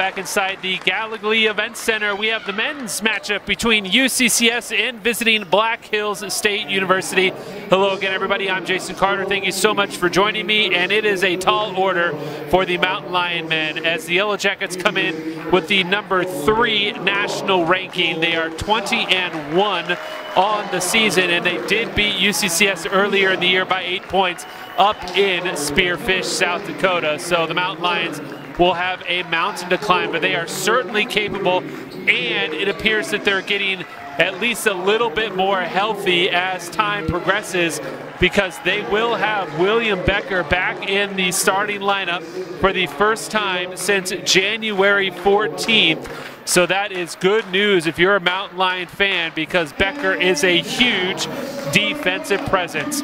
back inside the Gallogly Event Center. We have the men's matchup between UCCS and visiting Black Hills State University. Hello again, everybody. I'm Jason Carter. Thank you so much for joining me. And it is a tall order for the Mountain Lion men as the Yellow Jackets come in with the number three national ranking. They are 20 and one on the season, and they did beat UCCS earlier in the year by eight points up in Spearfish, South Dakota. So the Mountain Lions will have a mountain to climb, but they are certainly capable, and it appears that they're getting at least a little bit more healthy as time progresses because they will have William Becker back in the starting lineup for the first time since January 14th. So that is good news if you're a Mountain Lion fan because Becker is a huge defensive presence.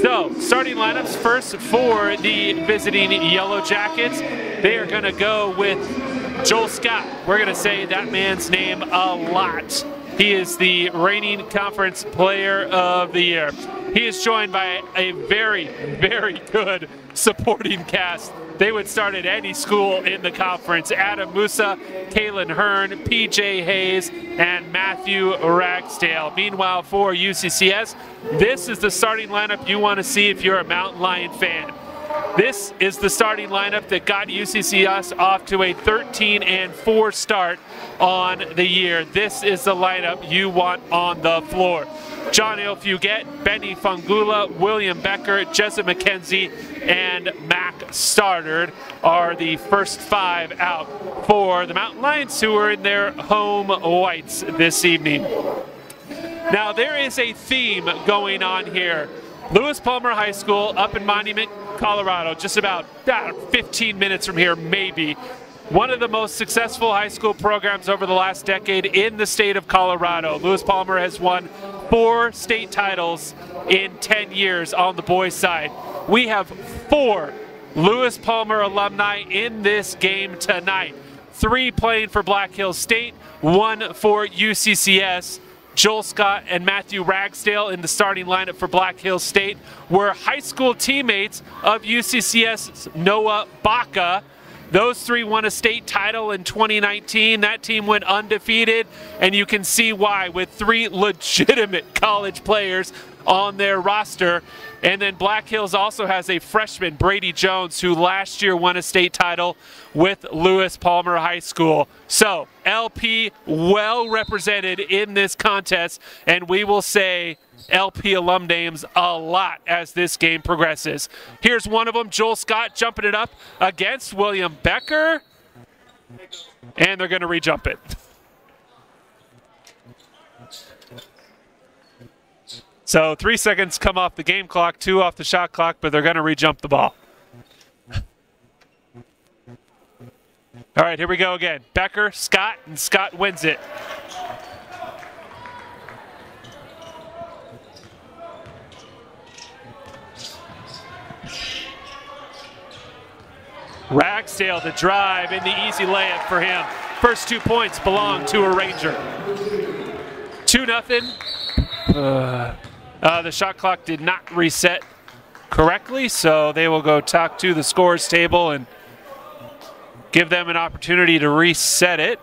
So, starting lineups first for the visiting Yellow Jackets. They are going to go with Joel Scott. We're going to say that man's name a lot. He is the reigning conference player of the year. He is joined by a very, very good supporting cast. They would start at any school in the conference. Adam Musa, Kalen Hearn, PJ Hayes, and Matthew Ragsdale. Meanwhile, for UCCS, this is the starting lineup you want to see if you're a Mountain Lion fan. This is the starting lineup that got UCCS off to a 13 and 4 start on the year. This is the lineup you want on the floor. John Il Fugett, Benny Fungula, William Becker, Jessup McKenzie, and Mac Stoddard are the first five out for the Mountain Lions who are in their home whites this evening. Now, there is a theme going on here. Lewis Palmer High School up in Monument, Colorado, just about uh, 15 minutes from here, maybe. One of the most successful high school programs over the last decade in the state of Colorado. Lewis Palmer has won four state titles in 10 years on the boys' side. We have four Lewis Palmer alumni in this game tonight. Three playing for Black Hills State, one for UCCS. Joel Scott and Matthew Ragsdale in the starting lineup for Black Hills State were high school teammates of UCCS Noah Baca. Those three won a state title in 2019. That team went undefeated, and you can see why with three legitimate college players on their roster. And then Black Hills also has a freshman, Brady Jones, who last year won a state title with Lewis Palmer High School. So, LP well represented in this contest, and we will say LP alum names a lot as this game progresses. Here's one of them, Joel Scott jumping it up against William Becker, and they're going to rejump it. So three seconds come off the game clock, two off the shot clock, but they're going to rejump the ball. All right, here we go again. Becker, Scott, and Scott wins it. Ragsdale to drive in the easy layup for him. First two points belong to a Ranger. 2 nothing. Uh, uh, the shot clock did not reset correctly, so they will go talk to the scores table and give them an opportunity to reset it.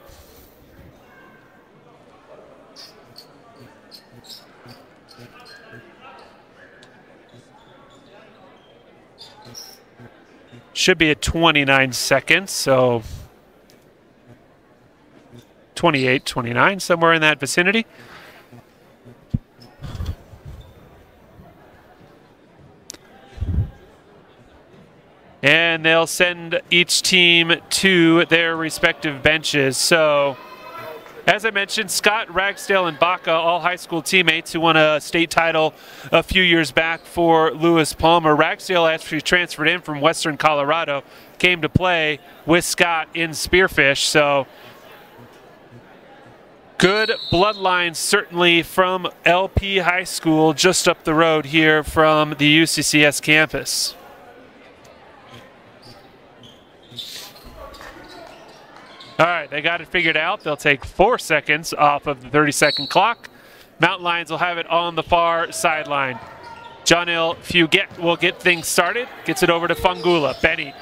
Should be at 29 seconds, so 28, 29, somewhere in that vicinity. And they'll send each team to their respective benches. So, as I mentioned, Scott, Ragsdale, and Baca, all high school teammates who won a state title a few years back for Lewis Palmer. Ragsdale actually transferred in from Western Colorado, came to play with Scott in Spearfish. So, good bloodlines certainly from LP High School just up the road here from the UCCS campus. All right, they got it figured out. They'll take four seconds off of the 30 second clock. Mountain Lions will have it on the far sideline. John Il Fugett will get things started. Gets it over to Fungula. Benny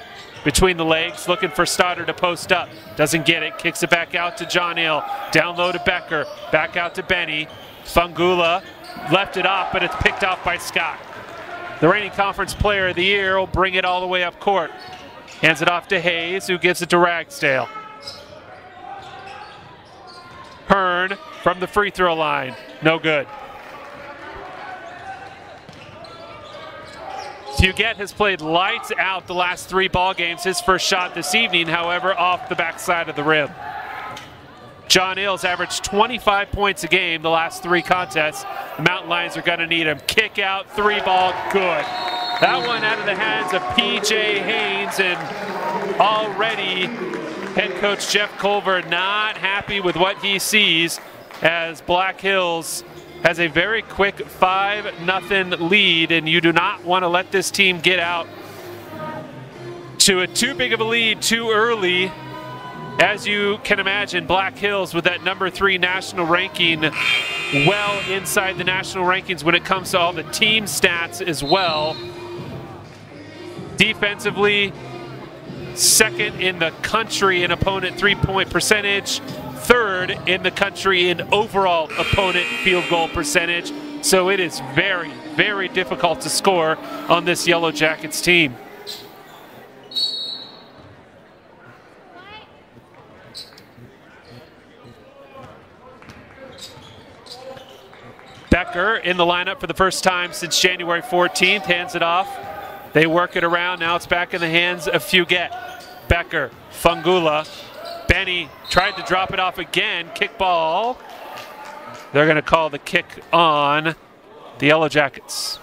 between the legs, looking for Stoddard to post up. Doesn't get it. Kicks it back out to John Hill. Down low to Becker. Back out to Benny. Fungula left it off, but it's picked off by Scott. The reigning conference player of the year will bring it all the way up court. Hands it off to Hayes, who gives it to Ragsdale. Hearn from the free throw line. No good. Fugett has played lights out the last three ball games. His first shot this evening, however, off the backside of the rim. John Ills averaged 25 points a game the last three contests. The Mountain Lions are going to need him. Kick out, three ball, good. That one out of the hands of P.J. Hayes, and already head coach Jeff Culver not happy with what he sees as Black Hills has a very quick 5 nothing lead, and you do not want to let this team get out to a too big of a lead too early. As you can imagine, Black Hills with that number three national ranking well inside the national rankings when it comes to all the team stats as well. Defensively, second in the country in opponent three-point percentage, third in the country in overall opponent field goal percentage. So it is very, very difficult to score on this Yellow Jackets team. Becker in the lineup for the first time since January 14th, hands it off. They work it around. Now it's back in the hands of Fugett. Becker, Fungula. Benny tried to drop it off again. Kick ball. They're going to call the kick on the Yellow Jackets.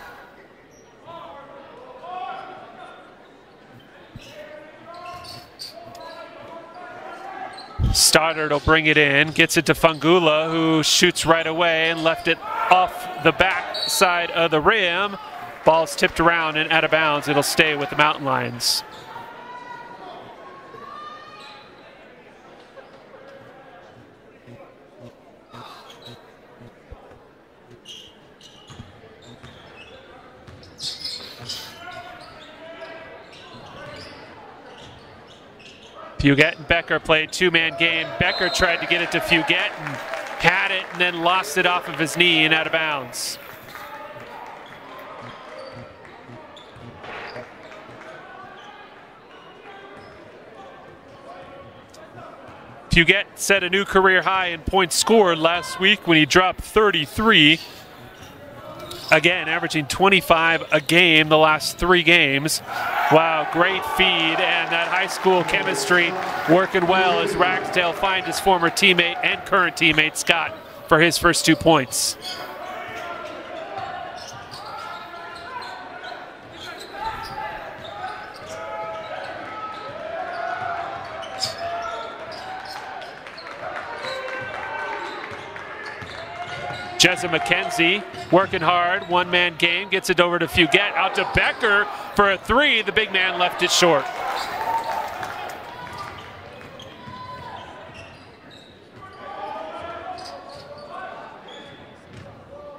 Stoddard will bring it in, gets it to Fungula, who shoots right away and left it off the back side of the rim. Ball's tipped around and out of bounds. It'll stay with the Mountain Lions. Fugett and Becker played two-man game. Becker tried to get it to Fugett and had it and then lost it off of his knee and out of bounds. Fugett set a new career high in points scored last week when he dropped 33. Again, averaging 25 a game the last three games. Wow, great feed, and that high school chemistry working well as Ragsdale finds his former teammate and current teammate Scott for his first two points. Jezza McKenzie working hard, one man game, gets it over to Fugett, out to Becker for a three. The big man left it short.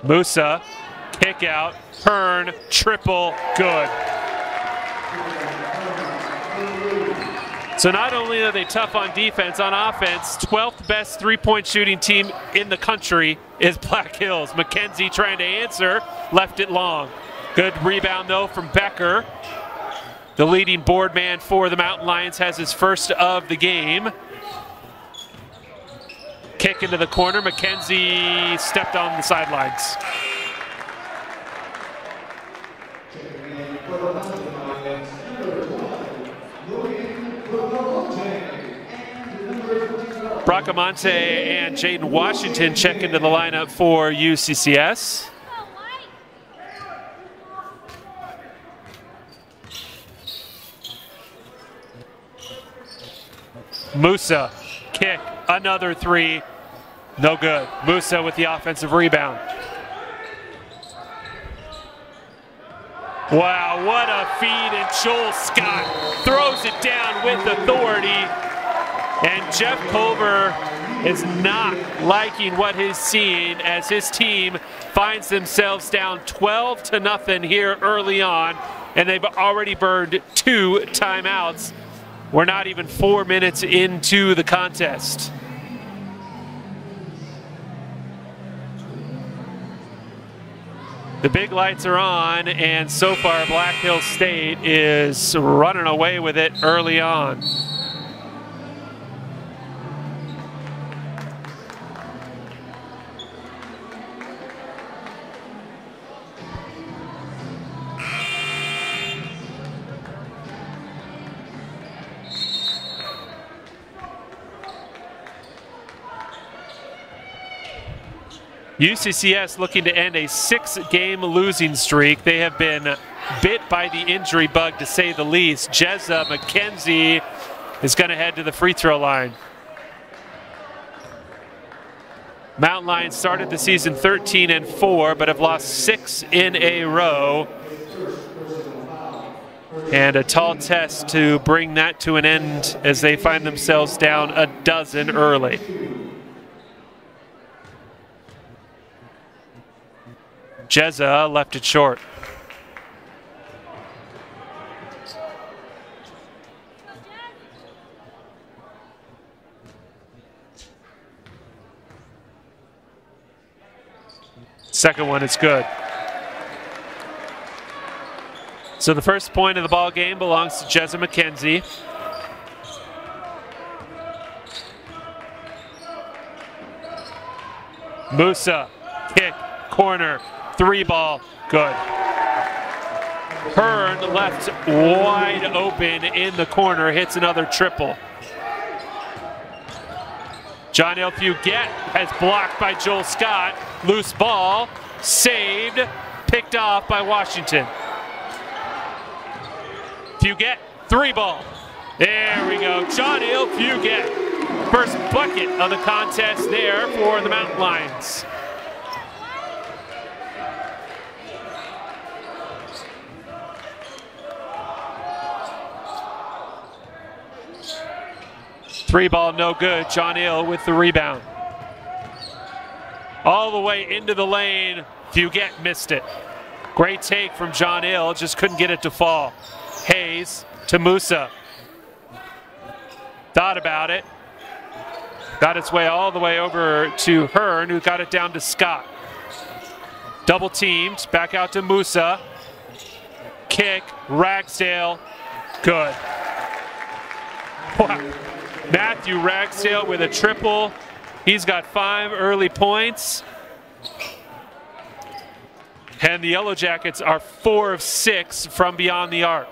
Musa, kick out, Hearn, triple, good. So not only are they tough on defense, on offense, 12th best three-point shooting team in the country is Black Hills. McKenzie trying to answer, left it long. Good rebound though from Becker. The leading board man for the Mountain Lions has his first of the game. Kick into the corner. McKenzie stepped on the sidelines. Bracamonte and Jaden Washington check into the lineup for UCCS. Musa, kick, another three, no good. Musa with the offensive rebound. Wow, what a feed, and Joel Scott throws it down with authority. And Jeff Culver is not liking what he's seeing as his team finds themselves down 12 to nothing here early on, and they've already burned two timeouts. We're not even four minutes into the contest. The big lights are on, and so far Black Hill State is running away with it early on. UCCS looking to end a six game losing streak. They have been bit by the injury bug to say the least. Jezza McKenzie is going to head to the free throw line. Mountain Lions started the season 13 and 4, but have lost six in a row. And a tall test to bring that to an end as they find themselves down a dozen early. Jezza left it short. Second one is good. So the first point of the ball game belongs to Jezza McKenzie. Musa, kick, corner, three ball, good. Hearn left wide open in the corner, hits another triple. John L. Fugett has blocked by Joel Scott. Loose ball, saved, picked off by Washington. Fugett, three ball. There we go. John L. Fugett. First bucket of the contest there for the Mountain Lions. Three ball, no good. John Hill with the rebound. All the way into the lane. Fugett missed it. Great take from John Hill, just couldn't get it to fall. Hayes to Musa. Thought about it. Got its way all the way over to Hearn, who got it down to Scott. Double teamed, back out to Musa. Kick, Ragsdale, good. Wow. Matthew Ragsdale with a triple. He's got five early points. And the Yellow Jackets are four of six from beyond the arc.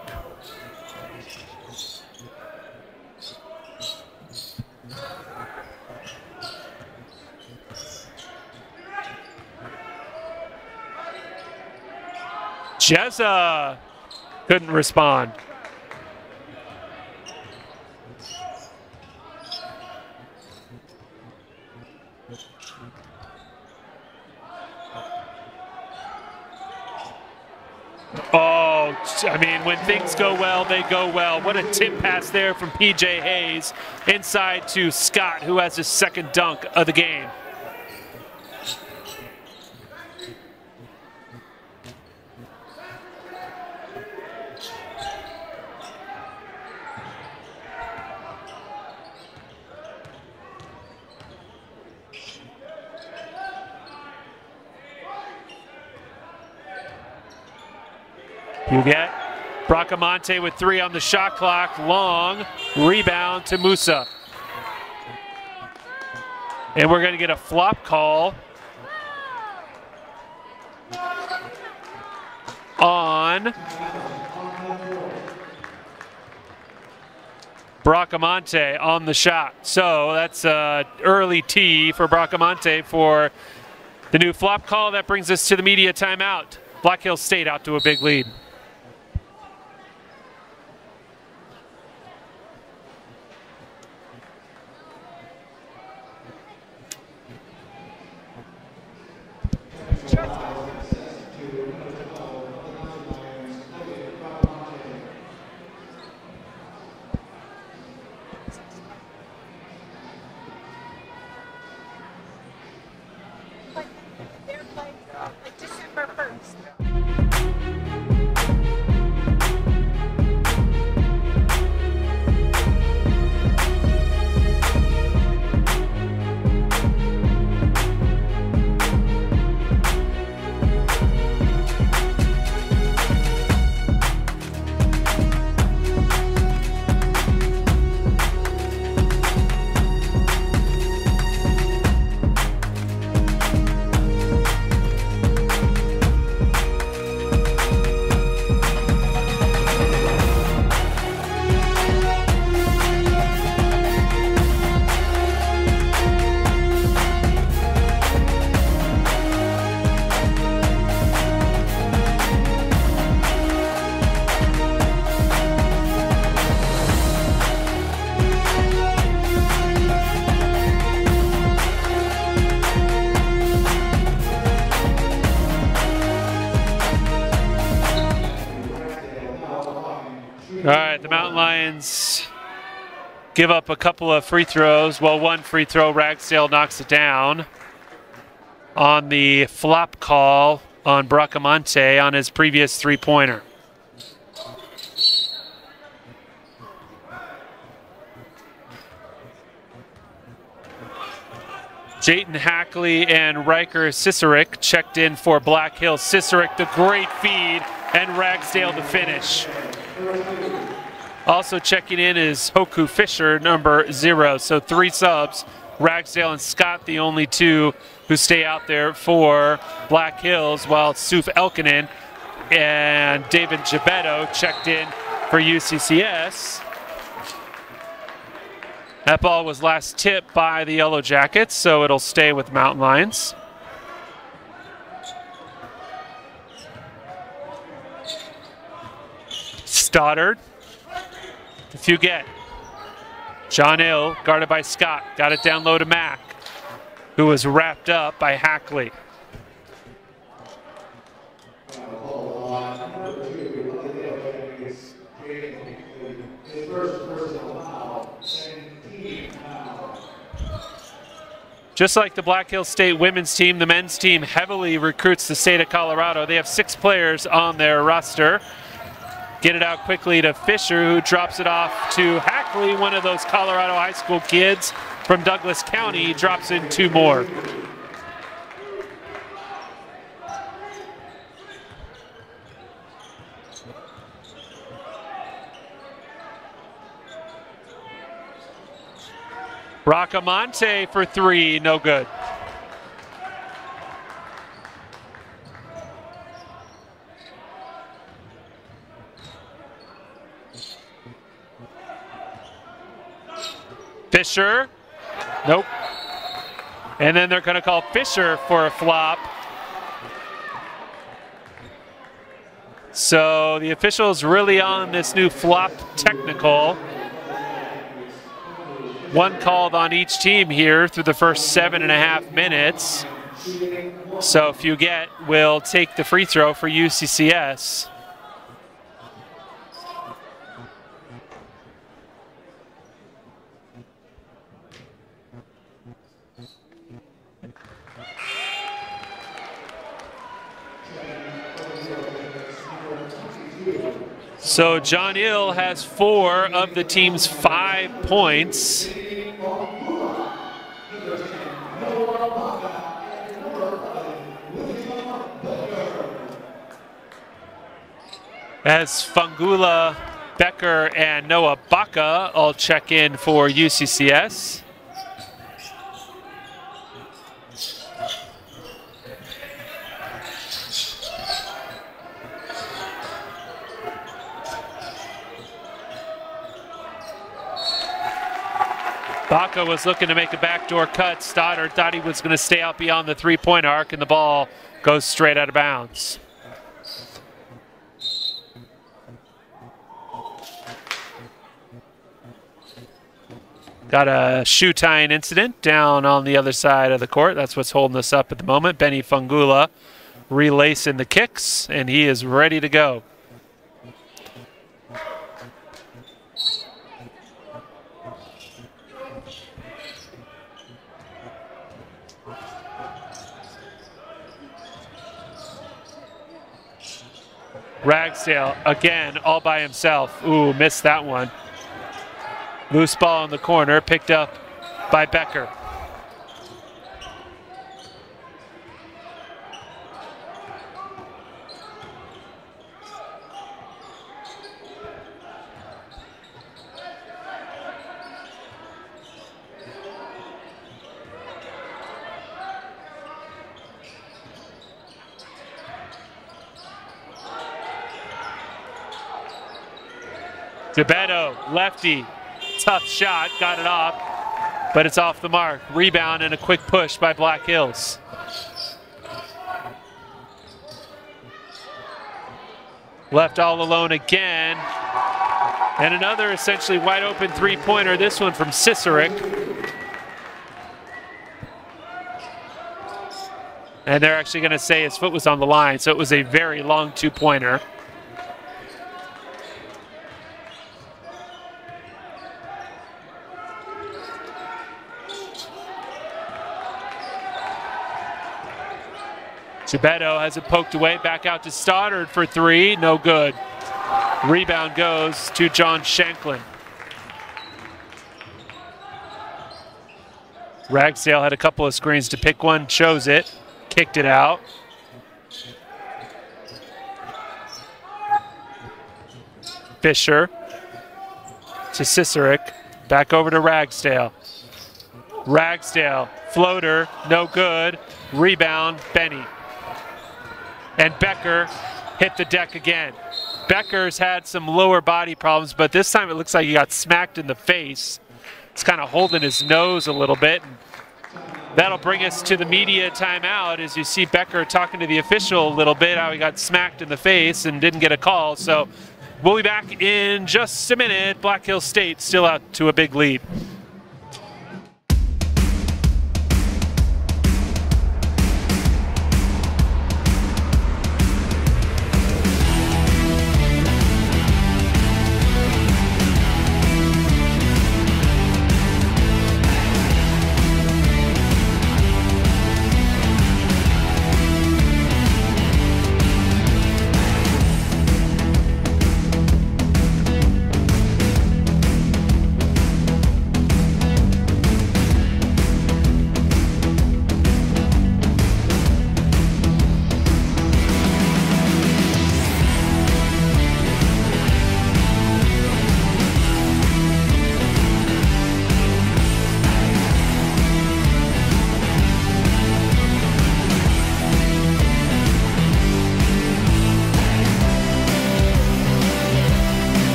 Jezza couldn't respond. Oh, I mean, when things go well, they go well. What a tip pass there from PJ Hayes inside to Scott, who has his second dunk of the game. You get Bracamonte with three on the shot clock. Long rebound to Musa. And we're going to get a flop call on Bracamonte on the shot. So that's an early tee for Bracamonte for the new flop call. That brings us to the media timeout. Black Hills State out to a big lead. Give up a couple of free throws. Well, one free throw, Ragsdale knocks it down on the flop call on Bracamonte on his previous three pointer. Jayton Hackley and Riker Cicerik checked in for Black Hills. Cicerik, the great feed, and Ragsdale to finish. Also checking in is Hoku Fisher, number zero. So three subs. Ragsdale and Scott, the only two who stay out there for Black Hills, while Suf Elkinen and David Gebetto checked in for UCCS. That ball was last tipped by the Yellow Jackets, so it'll stay with Mountain Lions. Stoddard. If you get John Ill, guarded by Scott, got it down low to Mack, who was wrapped up by Hackley. Just like the Black Hills State women's team, the men's team heavily recruits the state of Colorado. They have six players on their roster. Get it out quickly to Fisher, who drops it off to Hackley, one of those Colorado high school kids from Douglas County. Drops in two more. Bracamonte for three, no good. Fisher, nope. And then they're going to call Fisher for a flop. So the officials really on this new flop technical. One called on each team here through the first seven and a half minutes. So if you get, we'll take the free throw for UCCS. So John Ill has four of the team's five points. As Fangula, Becker, and Noah Baca all check in for UCCS. Baca was looking to make a backdoor cut. Stoddard thought he was going to stay out beyond the three-point arc, and the ball goes straight out of bounds. Got a shoe tying incident down on the other side of the court. That's what's holding us up at the moment. Benny Fungula relacing the kicks, and he is ready to go. Ragsdale again, all by himself. Ooh, missed that one. Loose ball in the corner, picked up by Becker. Lefty, tough shot, got it off, but it's off the mark. Rebound and a quick push by Black Hills. Left all alone again. And another essentially wide open three pointer, this one from Cicerik. And they're actually going to say his foot was on the line, so it was a very long two pointer. Gebetto has it poked away, back out to Stoddard for three, no good. Rebound goes to John Shanklin. Ragsdale had a couple of screens to pick one, chose it, kicked it out. Fisher to Cicerik, back over to Ragsdale. Ragsdale, floater, no good. Rebound, Benny. And Becker hit the deck again. Becker's had some lower body problems, but this time it looks like he got smacked in the face. It's kind of holding his nose a little bit. That'll bring us to the media timeout as you see Becker talking to the official a little bit, how he got smacked in the face and didn't get a call. So we'll be back in just a minute. Black Hill State still out to a big lead.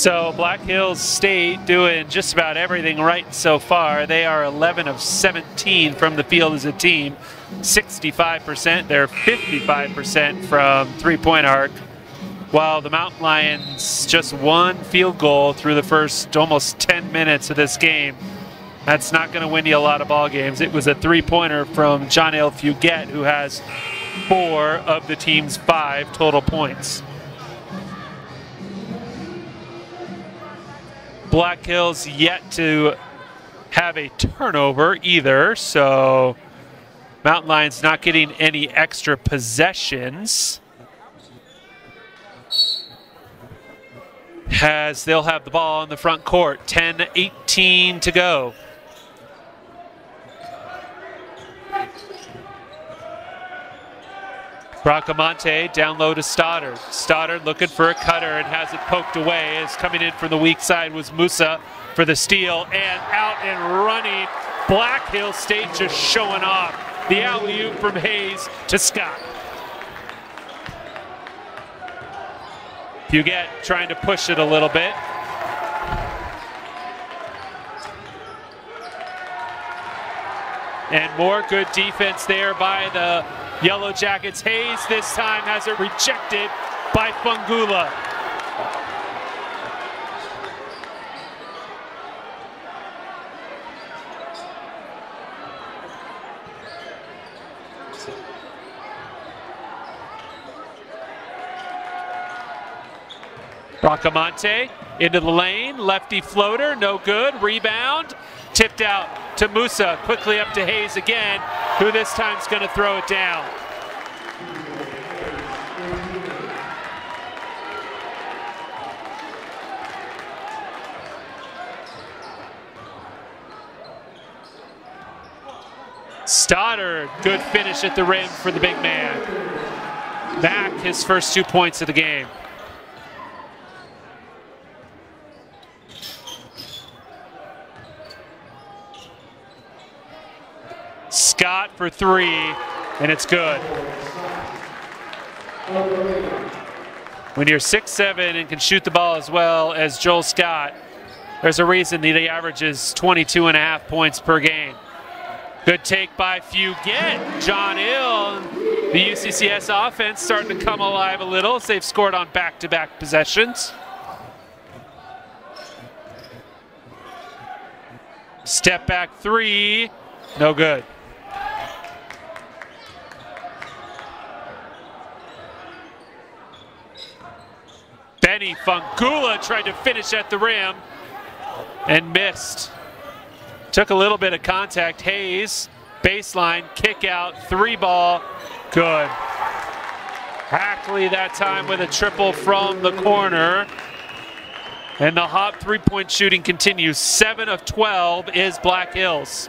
So Black Hills State doing just about everything right so far. They are 11 of 17 from the field as a team, 65%. They're 55% from three-point arc, while the Mountain Lions just one field goal through the first almost 10 minutes of this game. That's not going to win you a lot of ball games. It was a three-pointer from John L. Fugett, who has four of the team's five total points. Black Hills yet to have a turnover either, so Mountain Lions not getting any extra possessions. As they'll have the ball in the front court, 10-18 to go. Bracamonte down low to Stoddard. Stoddard looking for a cutter and has it poked away. As coming in from the weak side was Musa for the steal and out and running. Black Hill State just showing off. The alley-oop from Hayes to Scott. Fugett trying to push it a little bit. And more good defense there by the Yellow Jackets. Hayes this time has it rejected by Fungula. Bracamonte into the lane, lefty floater, no good, rebound, tipped out to Musa, quickly up to Hayes again, who this time's going to throw it down. Stoddard, good finish at the rim for the big man. Back his first two points of the game. Scott for three, and it's good. When you're six seven and can shoot the ball as well as Joel Scott, there's a reason that he averages 22 and a half points per game. Good take by Fugett. John Hill The UCCS offense starting to come alive a little as they've scored on back-to-back possessions. Step back three, no good. Benny Fungula tried to finish at the rim and missed. Took a little bit of contact. Hayes, baseline, kick out, three ball, good. Hackley that time with a triple from the corner. And the hot three point shooting continues. Seven of 12 is Black Hills.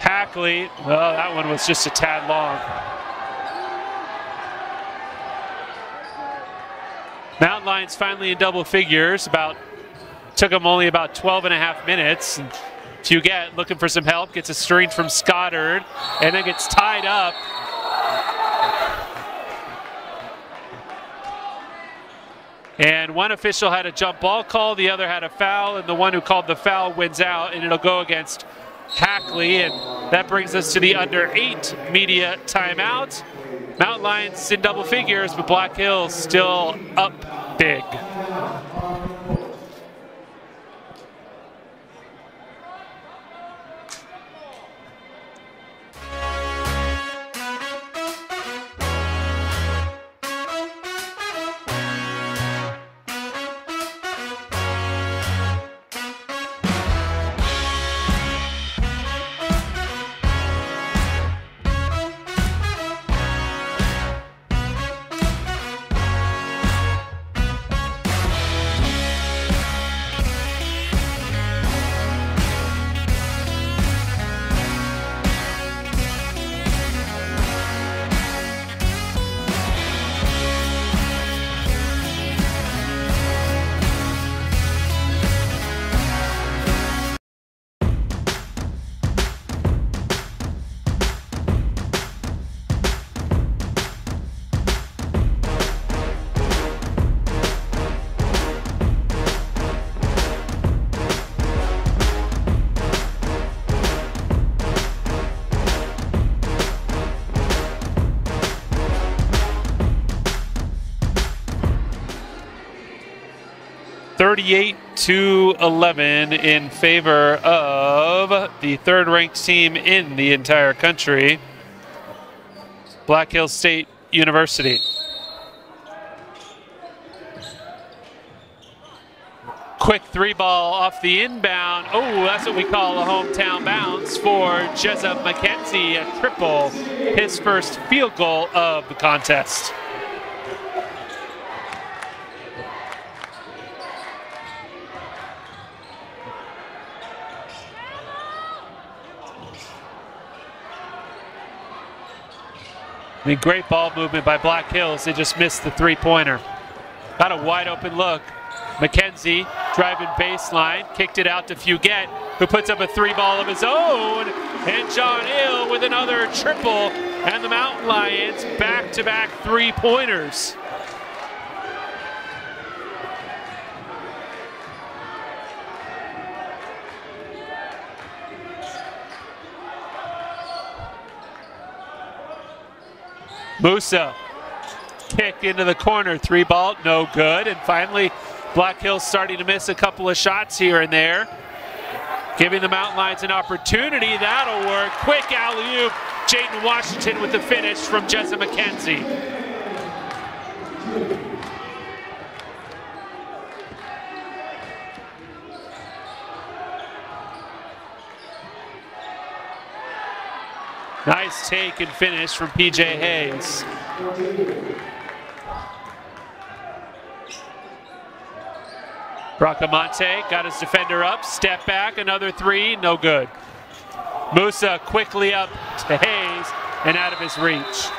Hackley, well, oh, that one was just a tad long. Mountain Lions finally in double figures. About took them only about 12 and a half minutes. Fugett looking for some help, gets a screen from Stoddard, and then gets tied up. And one official had a jump ball call, the other had a foul, and the one who called the foul wins out, and it'll go against Hackley. And that brings us to the under eight media timeout. Mountain Lions in double figures, but Black Hills still up big. Thirty-eight to eleven in favor of the third-ranked team in the entire country, Black Hills State University. Quick three ball off the inbound. Oh, that's what we call a hometown bounce for Jessup McKenzie, a triple, his first field goal of the contest. I mean, great ball movement by Black Hills. They just missed the three-pointer. Got a wide open look. McKenzie driving baseline, kicked it out to Fugett, who puts up a three ball of his own. And John Hill with another triple. And the Mountain Lions back-to-back three-pointers. Musa kick into the corner, three ball, no good. And finally, Black Hills starting to miss a couple of shots here and there. Giving the Mountain Lions an opportunity. That'll work. Quick alley oop. Jaden Washington with the finish from Jessup McKenzie. Nice take and finish from PJ Hayes. Bracamonte got his defender up, step back, another three, no good. Musa quickly up to Hayes and out of his reach.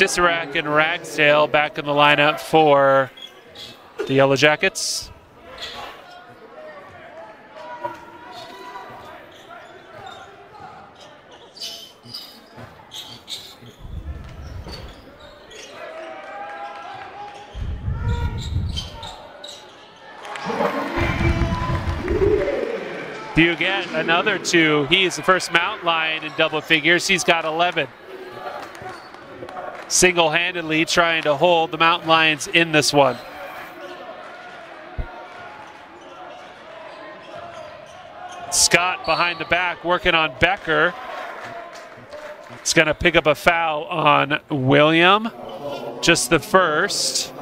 Cicerik and Ragsdale back in the lineup for the Yellow Jackets. Do you get another two. He is the first mountain lion in double figures. He's got 11. Single handedly trying to hold the mountain lions in this one. Scott behind the back working on Becker. It's going to pick up a foul on William. Just the first.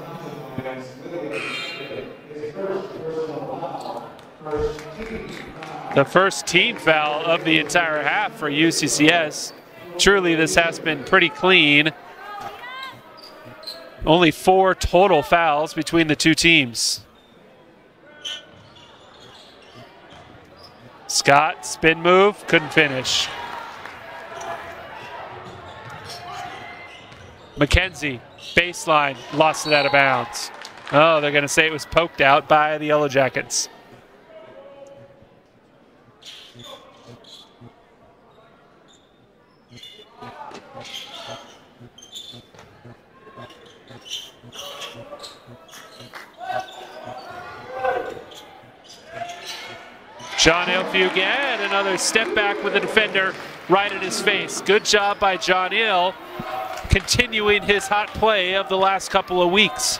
The first team foul of the entire half for UCCS. Truly, this has been pretty clean. Only four total fouls between the two teams. Scott, spin move, couldn't finish. McKenzie, baseline, lost it out of bounds. Oh, they're going to say it was poked out by the Yellow Jackets. John Ilfug again, another step back with the defender right in his face. Good job by John Ill, continuing his hot play of the last couple of weeks.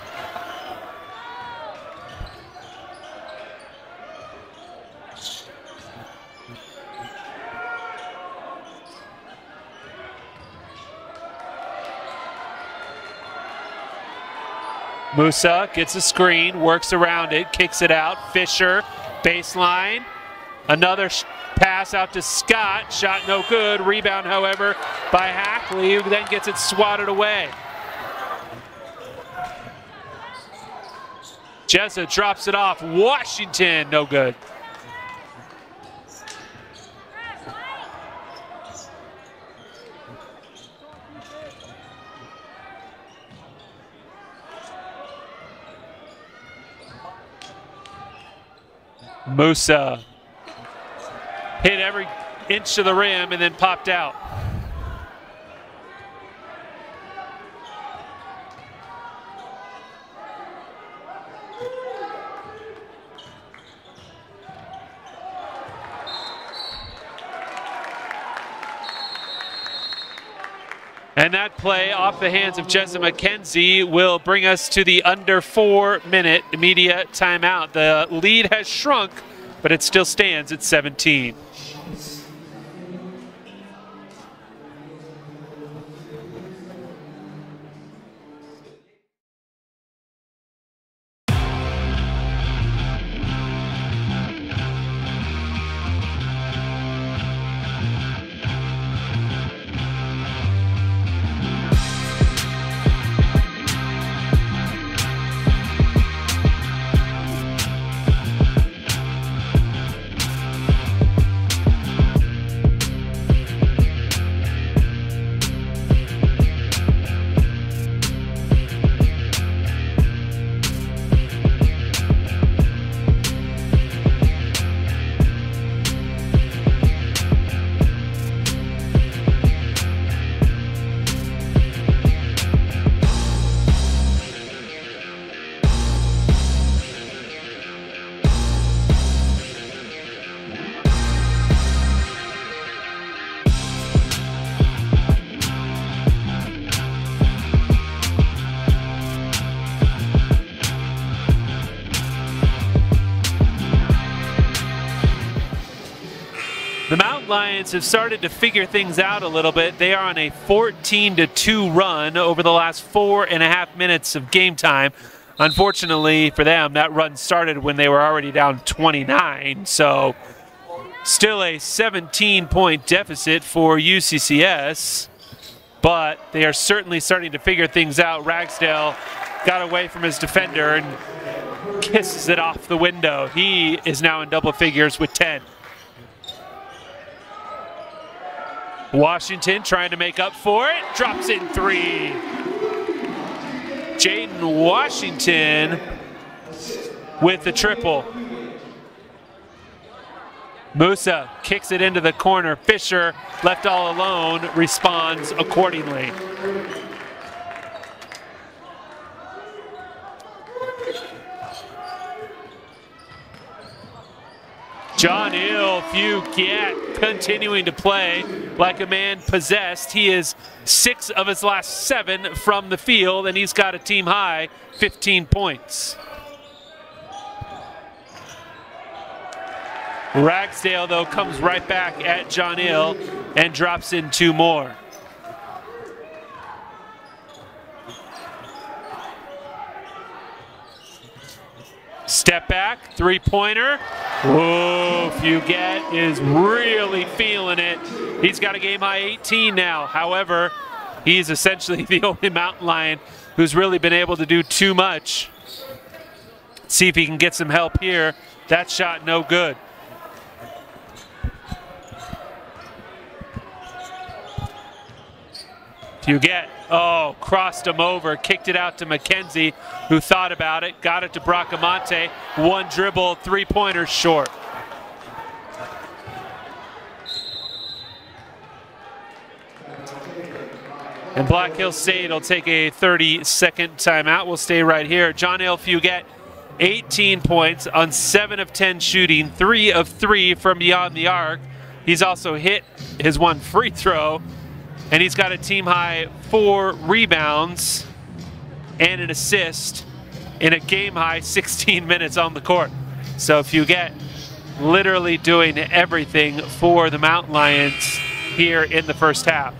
Musa gets a screen, works around it, kicks it out. Fisher, baseline. Another pass out to Scott. Shot no good. Rebound, however, by Hackley, who then gets it swatted away. Jessa drops it off. Washington, no good. Musa hit every inch of the rim and then popped out. And that play off the hands of Jessa McKenzie will bring us to the under four minute media timeout. The lead has shrunk, but it still stands at 17. Lions have started to figure things out a little bit. They are on a 14 to 2 run over the last four and a half minutes of game time. Unfortunately for them, that run started when they were already down 29. So, still a 17 point deficit for UCCS, but they are certainly starting to figure things out. Ragsdale got away from his defender and kisses it off the window. He is now in double figures with 10. Washington trying to make up for it, drops in three. Jaden Washington with the triple. Musa kicks it into the corner. Fisher, left all alone, responds accordingly. John Hill, few get continuing to play like a man possessed. He is six of his last seven from the field, and he's got a team high 15 points. Ragsdale, though, comes right back at John Hill and drops in two more. Step back, three pointer. Whoa, Fugett is really feeling it. He's got a game high 18 now. However, he's essentially the only mountain lion who's really been able to do too much. See if he can get some help here. That shot no good. Fugett, oh, crossed him over, kicked it out to McKenzie, who thought about it, got it to Bracamonte. One dribble, three pointers short. And Black Hill State will take a 30 second timeout. We'll stay right here. John L. Fugett, 18 points on 7 of 10 shooting, 3 of 3 from beyond the arc. He's also hit his one free throw, and he's got a team high four rebounds and an assist in a game high 16 minutes on the court. So if you get literally doing everything for the Mountain Lions here in the first half.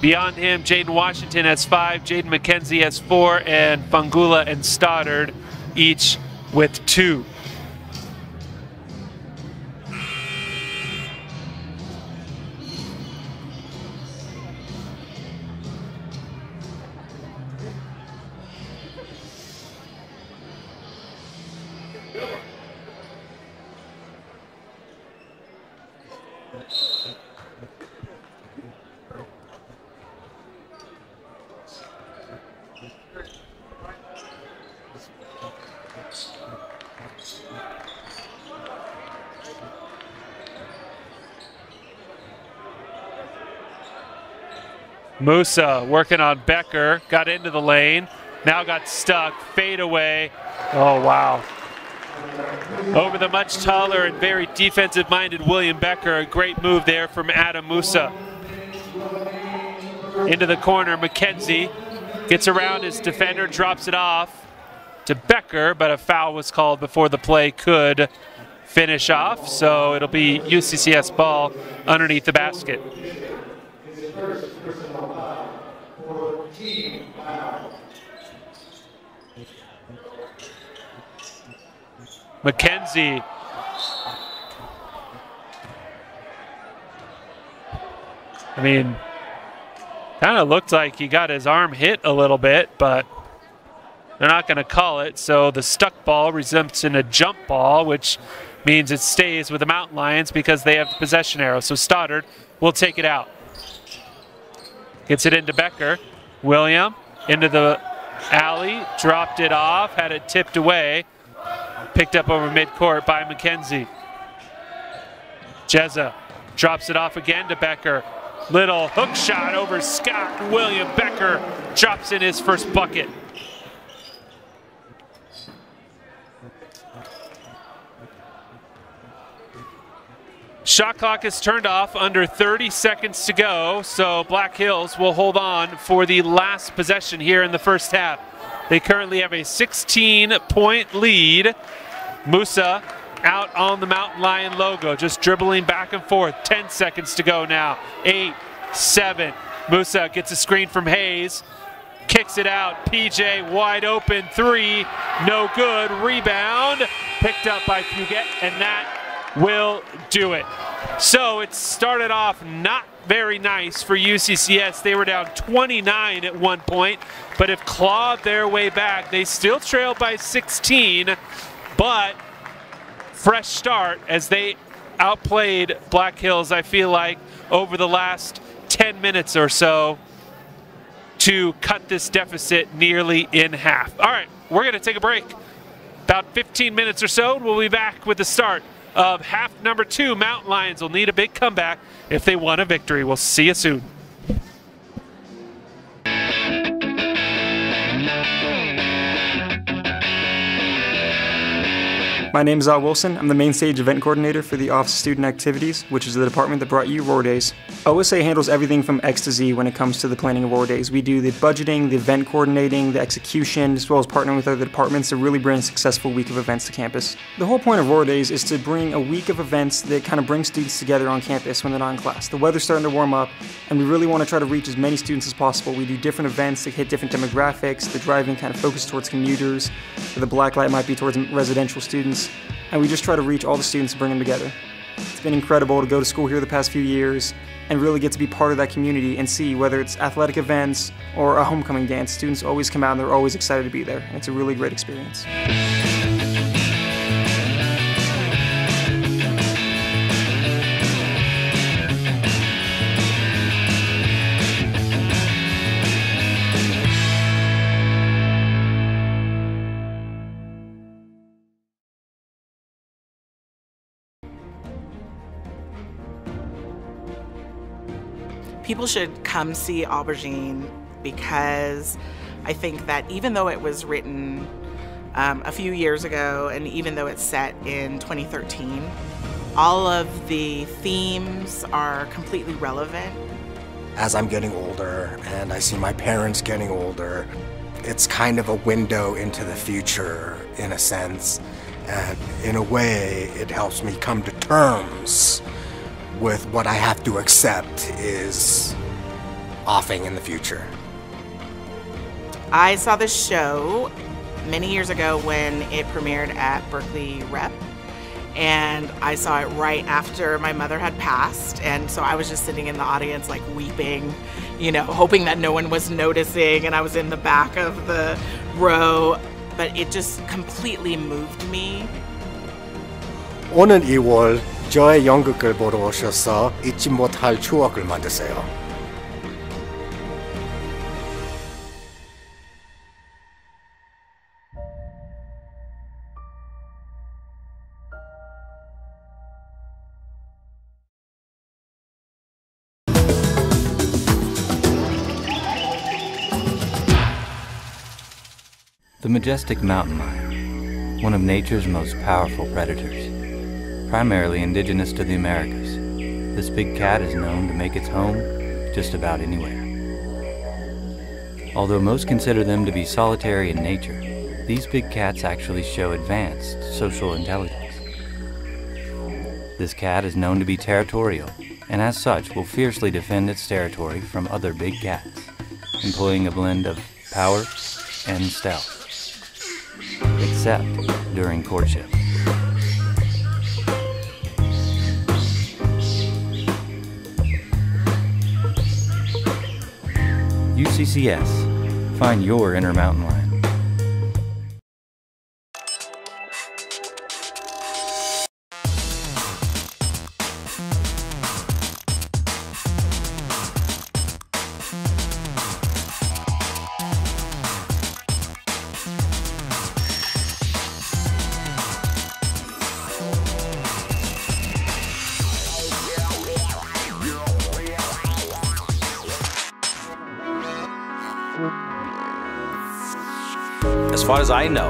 Beyond him, Jaden Washington has five, Jaden McKenzie has four, and Fangula and Stoddard each with two. Musa working on Becker, got into the lane, now got stuck, fade away. Oh, wow. Over the much taller and very defensive minded William Becker, a great move there from Adam Musa. Into the corner, McKenzie gets around his defender, drops it off to Becker, but a foul was called before the play could finish off. So it'll be UCCS ball underneath the basket. McKenzie. I mean, kind of looked like he got his arm hit a little bit, but they're not going to call it. So the stuck ball results in a jump ball, which means it stays with the Mountain Lions because they have the possession arrow. So Stoddard will take it out. Gets it into Becker. William into the alley, dropped it off, had it tipped away. Picked up over midcourt by McKenzie. Jezza drops it off again to Becker. Little hook shot over Scott. William Becker drops in his first bucket. Shot clock is turned off under 30 seconds to go, so Black Hills will hold on for the last possession here in the first half. They currently have a 16 point lead. Musa out on the Mountain Lion logo, just dribbling back and forth. 10 seconds to go now. Eight, seven. Musa gets a screen from Hayes, kicks it out. PJ wide open, three, no good. Rebound, picked up by Fugett, and that will do it. So it started off not very nice for UCCS. They were down 29 at one point, but have clawed their way back. They still trail by 16, but fresh start as they outplayed Black Hills, I feel like, over the last 10 minutes or so to cut this deficit nearly in half. All right, we're going to take a break. About 15 minutes or so, we'll be back with the start of half number two. Mountain Lions will need a big comeback if they want a victory. We'll see you soon. My name is Al Wilson. I'm the main stage event coordinator for the Office of Student Activities, which is the department that brought you Roar Days. OSA handles everything from X to Z when it comes to the planning of Roar Days. We do the budgeting, the event coordinating, the execution, as well as partnering with other departments to really bring a successful week of events to campus. The whole point of Roar Days is to bring a week of events that kind of brings students together on campus when they're not in class. The weather's starting to warm up, and we really want to try to reach as many students as possible. We do different events that hit different demographics. The driving kind of focus towards commuters, the black light might be towards residential students and we just try to reach all the students and bring them together. It's been incredible to go to school here the past few years and really get to be part of that community and see whether it's athletic events or a homecoming dance. Students always come out and they're always excited to be there. It's a really great experience. People should come see Aubergine because I think that even though it was written um, a few years ago and even though it's set in 2013, all of the themes are completely relevant. As I'm getting older and I see my parents getting older, it's kind of a window into the future in a sense. And in a way, it helps me come to terms with what I have to accept is offing in the future. I saw this show many years ago when it premiered at Berkeley Rep. And I saw it right after my mother had passed. And so I was just sitting in the audience, like weeping, you know, hoping that no one was noticing. And I was in the back of the row. But it just completely moved me. On an 저의 연극을 보러 오셔서 잊지 못할 추억을 만드세요. The majestic mountain lion, one of nature's most powerful predators. Primarily indigenous to the Americas, this big cat is known to make its home just about anywhere. Although most consider them to be solitary in nature, these big cats actually show advanced social intelligence. This cat is known to be territorial, and as such will fiercely defend its territory from other big cats, employing a blend of power and stealth, except during courtship. UCCS. Find your inner mountain As I know,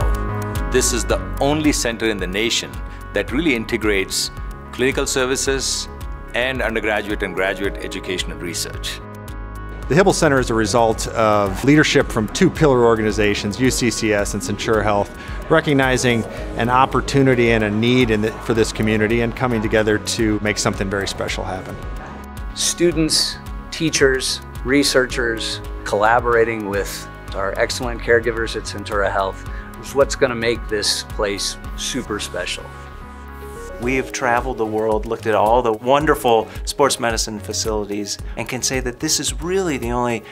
this is the only center in the nation that really integrates clinical services and undergraduate and graduate education and research. The Hybl Center is a result of leadership from two pillar organizations, UCCS and Centura Health, recognizing an opportunity and a need the, for this community and coming together to make something very special happen. Students, teachers, researchers collaborating with our excellent caregivers at Centura Health is what's going to make this place super special. We have traveled the world, looked at all the wonderful sports medicine facilities, and can say that this is really the only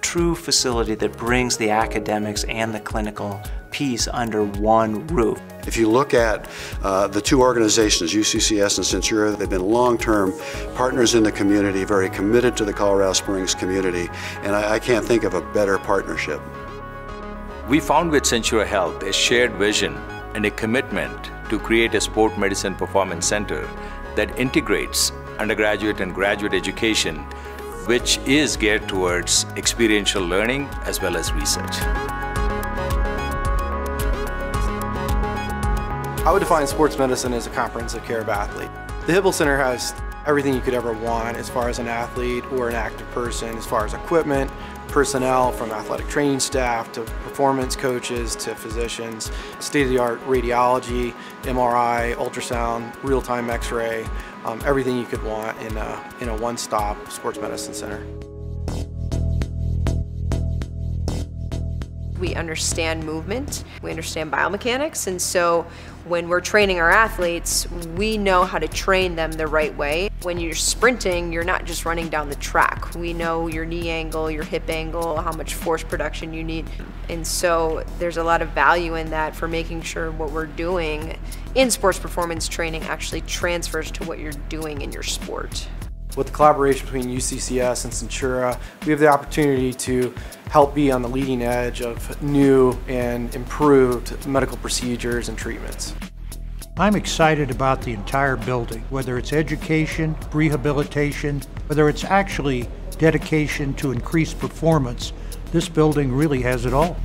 true facility that brings the academics and the clinical piece under one roof. If you look at uh, the two organizations, UCCS and Centura, they've been long-term partners in the community, very committed to the Colorado Springs community, and I, I can't think of a better partnership. We found with Centura Health a shared vision and a commitment to create a sport medicine performance center that integrates undergraduate and graduate education, which is geared towards experiential learning as well as research. I would define sports medicine as a comprehensive care of athlete. The Hybl Center has everything you could ever want as far as an athlete or an active person, as far as equipment, personnel from athletic training staff to performance coaches to physicians, state-of-the-art radiology, MRI, ultrasound, real-time x-ray, um, everything you could want in a, in a one-stop sports medicine center. We understand movement, we understand biomechanics, and so when we're training our athletes, we know how to train them the right way. When you're sprinting, you're not just running down the track. We know your knee angle, your hip angle, how much force production you need. And so there's a lot of value in that for making sure what we're doing in sports performance training actually transfers to what you're doing in your sport. With the collaboration between UCCS and Centura, we have the opportunity to help be on the leading edge of new and improved medical procedures and treatments. I'm excited about the entire building, whether it's education, rehabilitation, whether it's actually dedication to increased performance. This building really has it all.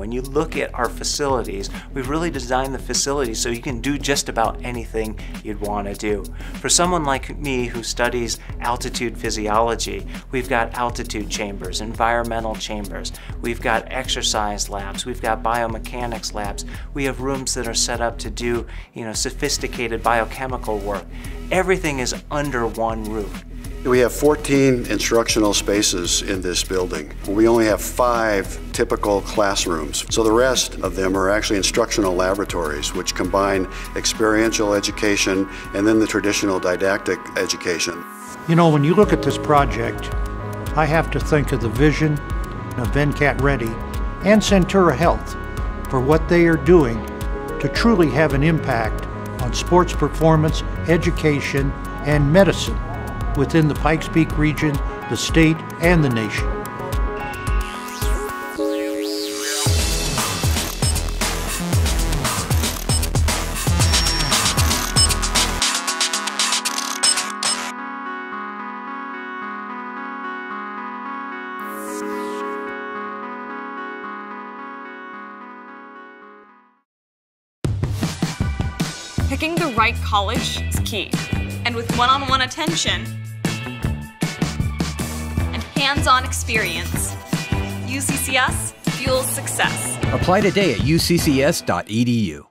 When you look at our facilities, we've really designed the facilities so you can do just about anything you'd want to do. For someone like me who studies altitude physiology, we've got altitude chambers, environmental chambers, we've got exercise labs, we've got biomechanics labs, we have rooms that are set up to do you know, sophisticated biochemical work. Everything is under one roof. We have 14 instructional spaces in this building. We only have five typical classrooms. So the rest of them are actually instructional laboratories, which combine experiential education and then the traditional didactic education. You know, when you look at this project, I have to think of the vision of Venkat Reddy and Centura Health for what they are doing to truly have an impact on sports performance, education, and medicine within the Pikes Peak region, the state, and the nation. Picking the right college is key. And with one-on-one attention and hands-on experience, UCCS fuels success. Apply today at uccs.edu.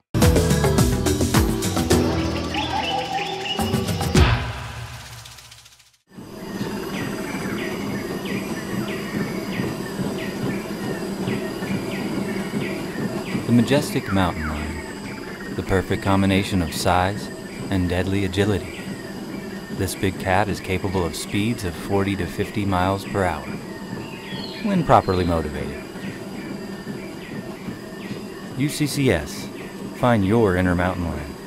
The majestic mountain lion, the perfect combination of size and deadly agility. This big cat is capable of speeds of 40 to 50 miles per hour when properly motivated. UCCS, find your inner mountain lion.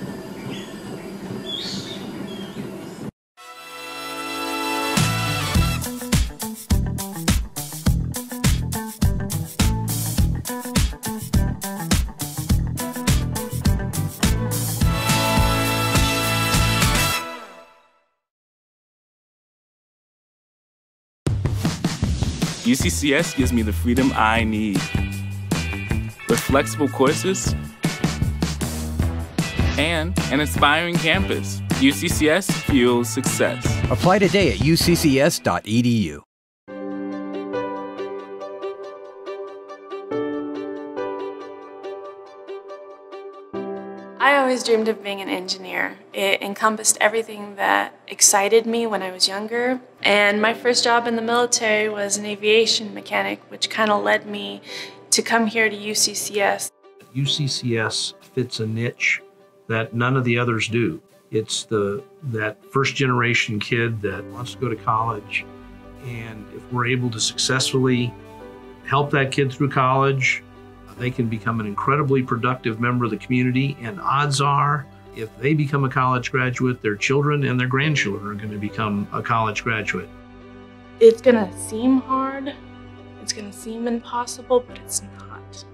UCCS gives me the freedom I need. With flexible courses and an inspiring campus, UCCS fuels success. Apply today at uccs.edu. always dreamed of being an engineer. It encompassed everything that excited me when I was younger. And my first job in the military was an aviation mechanic, which kind of led me to come here to UCCS. UCCS fits a niche that none of the others do. It's the that first generation kid that wants to go to college and if we're able to successfully help that kid through college. They can become an incredibly productive member of the community, and odds are, if they become a college graduate, their children and their grandchildren are going to become a college graduate. It's gonna seem hard, it's gonna seem impossible, but it's not.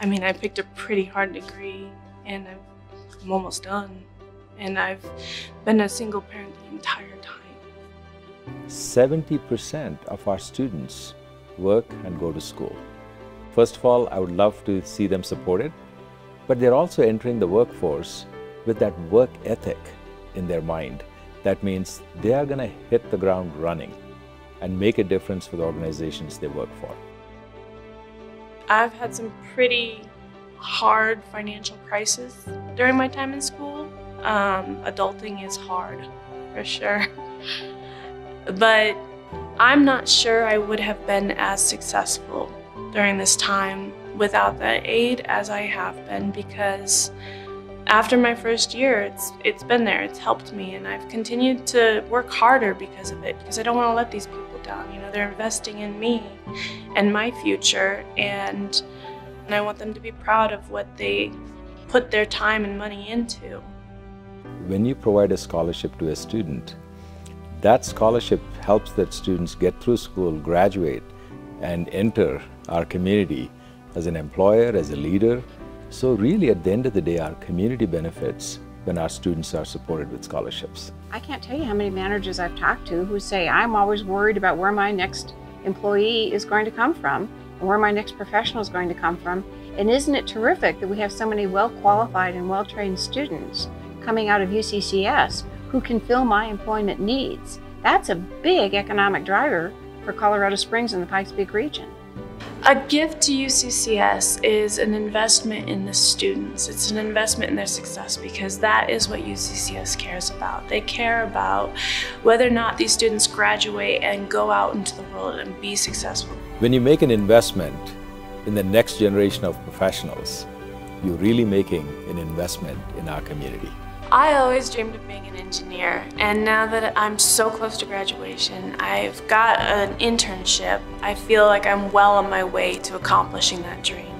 I mean, I picked a pretty hard degree and I've, I'm almost done. And I've been a single parent the entire time. 70% of our students work and go to school. First of all, I would love to see them supported, but they're also entering the workforce with that work ethic in their mind. That means they are going to hit the ground running and make a difference for the organizations they work for. I've had some pretty hard financial crises during my time in school. Um, adulting is hard, for sure. but I'm not sure I would have been as successful during this time without that aid as I have been because after my first year, it's it's been there. It's helped me, and I've continued to work harder because of it. Because I don't want to let these people down. You know, they're investing in me and my future, and and I want them to be proud of what they put their time and money into. When you provide a scholarship to a student, that scholarship helps that students get through school, graduate, and enter our community as an employer, as a leader. So really at the end of the day, our community benefits when our students are supported with scholarships. I can't tell you how many managers I've talked to who say, I'm always worried about where my next employee is going to come from and where my next professional is going to come from. And isn't it terrific that we have so many well qualified and well trained students coming out of UCCS who can fill my employment needs? That's a big economic driver for Colorado Springs and the Pikes Peak region. A gift to UCCS is an investment in the students. It's an investment in their success because that is what UCCS cares about. They care about whether or not these students graduate and go out into the world and be successful. When you make an investment in the next generation of professionals, you're really making an investment in our community. I always dreamed of being an engineer, and now that I'm so close to graduation, I've got an internship. I feel like I'm well on my way to accomplishing that dream.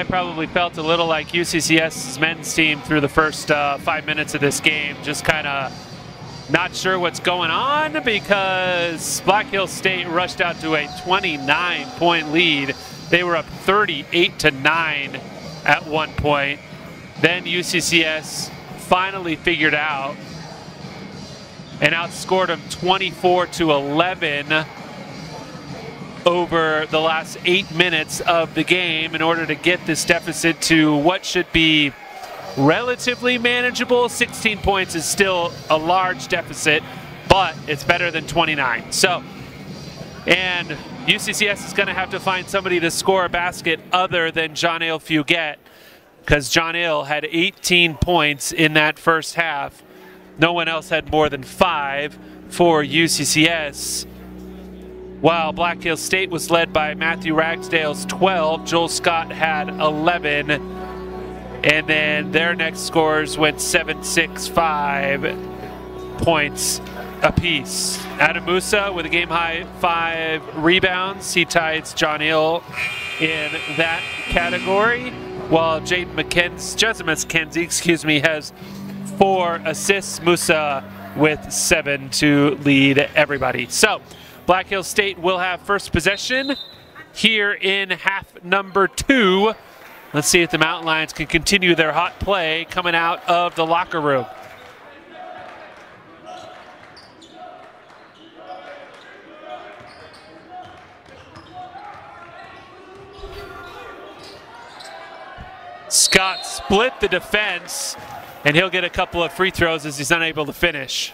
Guy probably felt a little like UCCS's men's team through the first uh, five minutes of this game. Just kind of not sure what's going on because Black Hills State rushed out to a 29 point lead. They were up 38 to 9 at one point. Then UCCS finally figured out and outscored them 24 to 11 over the last eight minutes of the game in order to get this deficit to what should be relatively manageable. 16 points is still a large deficit, but it's better than 29. So, and UCCS is going to have to find somebody to score a basket other than John Ale Fugett because John Ale had 18 points in that first half. No one else had more than five for UCCS. While Black Hills State was led by Matthew Ragsdale's 12, Joel Scott had 11. And then their next scores went 7 6 5 points apiece. Adam Musa with a game high five rebounds. He ties John Hill in that category, while Jaden McKenzie, McKenzie, excuse me, has four assists. Musa with seven to lead everybody. So, Black Hills State will have first possession here in half number two. Let's see if the Mountain Lions can continue their hot play coming out of the locker room. Scott split the defense, and he'll get a couple of free throws as he's unable to finish.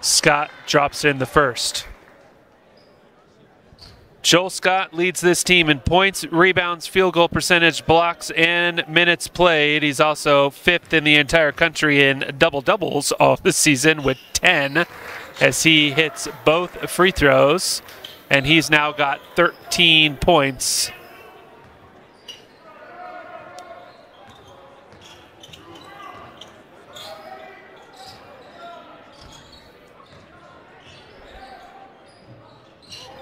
Scott drops in the first. Joel Scott leads this team in points, rebounds, field goal percentage, blocks, and minutes played. He's also fifth in the entire country in double doubles all this season with 10 as he hits both free throws. And he's now got 13 points.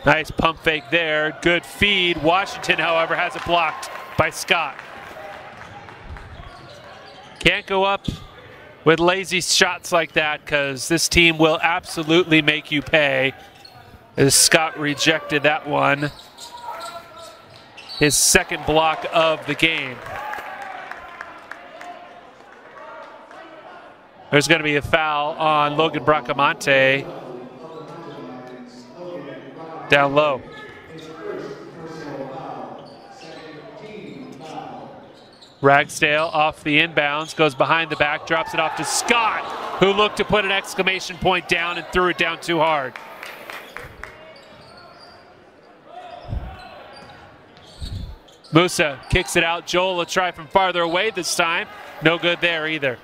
Nice pump fake there. Good feed. Washington, however, has it blocked by Scott. Can't go up with lazy shots like that because this team will absolutely make you pay. As Scott rejected that one. His second block of the game. There's going to be a foul on Logan Bracamonte down low. Ragsdale off the inbounds, goes behind the back, drops it off to Scott, who looked to put an exclamation point down and threw it down too hard. Musa kicks it out. Joel will try from farther away this time. No good there either.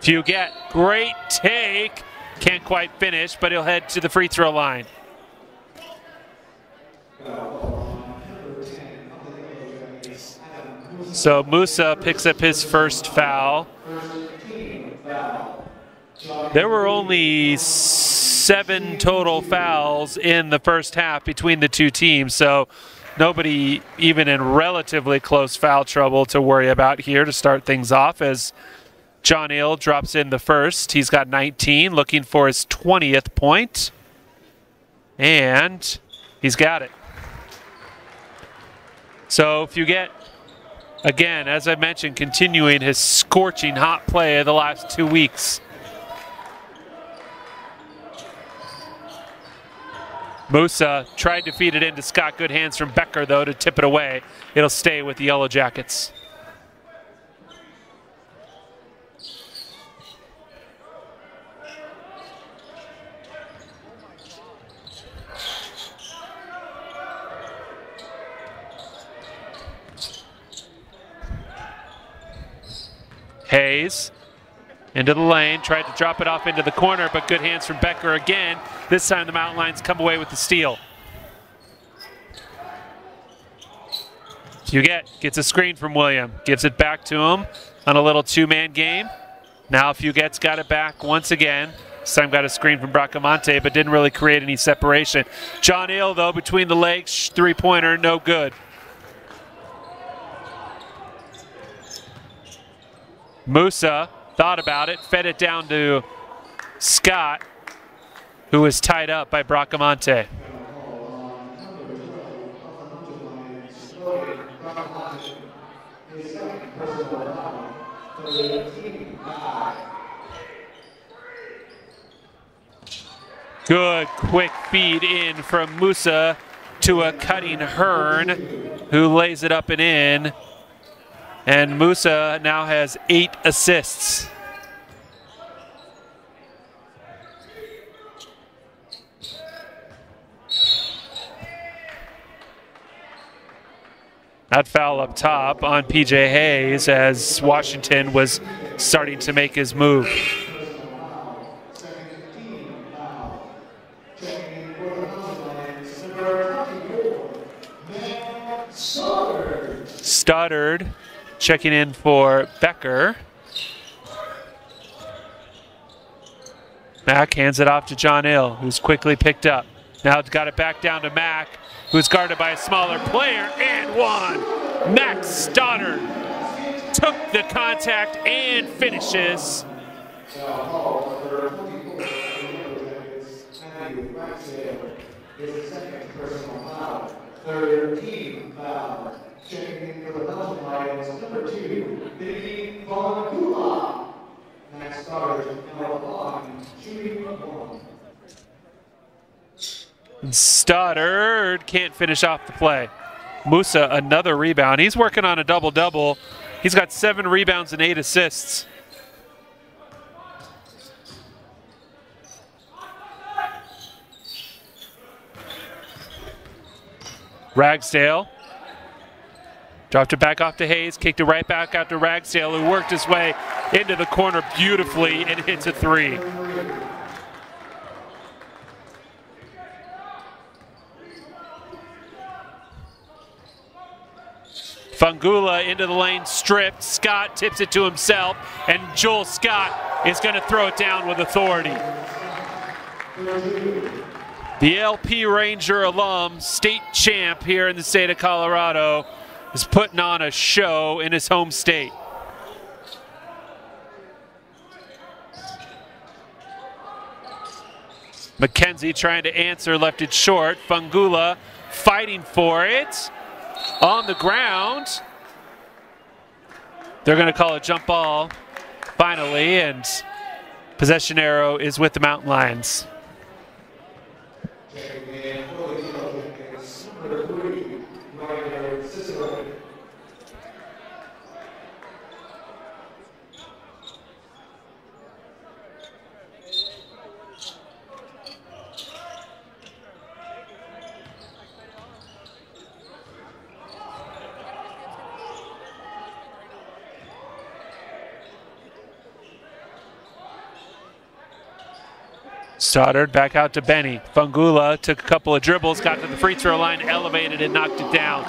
Fugett, great take. Can't quite finish, but he'll head to the free throw line. So Musa picks up his first foul. There were only seven total fouls in the first half between the two teams, so nobody even in relatively close foul trouble to worry about here to start things off as John Hill drops in the first. He's got 19, looking for his 20th point. And he's got it. So Fugett, again, as I mentioned, continuing his scorching hot play of the last two weeks. Musa tried to feed it into Scott. Good hands from Becker, though, to tip it away. It'll stay with the Yellow Jackets. Hayes into the lane, tried to drop it off into the corner, but good hands from Becker again. This time the Mountain Lions come away with the steal. Fugett gets a screen from William, gives it back to him on a little two-man game. Now Fugett's got it back once again. This time got a screen from Bracamonte, but didn't really create any separation. John Hill, though, between the legs, three-pointer, no good. Musa thought about it, fed it down to Scott, who was tied up by Bracamonte. Good quick feed in from Musa to a cutting Hearn, who lays it up and in. And Musa now has eight assists. That foul up top on PJ Hayes as Washington was starting to make his move. Stoddard checking in for Becker. Mack hands it off to John Ill, who's quickly picked up. Now it's got it back down to Mack, who's guarded by a smaller player, and one. Max Stoddard took the contact and finishes. Third team foul. For the Belgian number two, Vicky Bonacula. Next start, foul on, shooting one. Stoddard can't finish off the play. Musa, another rebound. He's working on a double double. He's got seven rebounds and eight assists. Ragsdale dropped it back off to Hayes, kicked it right back out to Ragsdale, who worked his way into the corner beautifully and hits a three. Fangula into the lane, stripped. Scott tips it to himself, and Joel Scott is going to throw it down with authority. The LP Ranger alum, state champ here in the state of Colorado, is putting on a show in his home state. McKenzie trying to answer, left it short. Fangula fighting for it on the ground. They're going to call a jump ball finally, and possession arrow is with the Mountain Lions. Stoddard back out to Benny. Fungula took a couple of dribbles, got to the free throw line, elevated and knocked it down.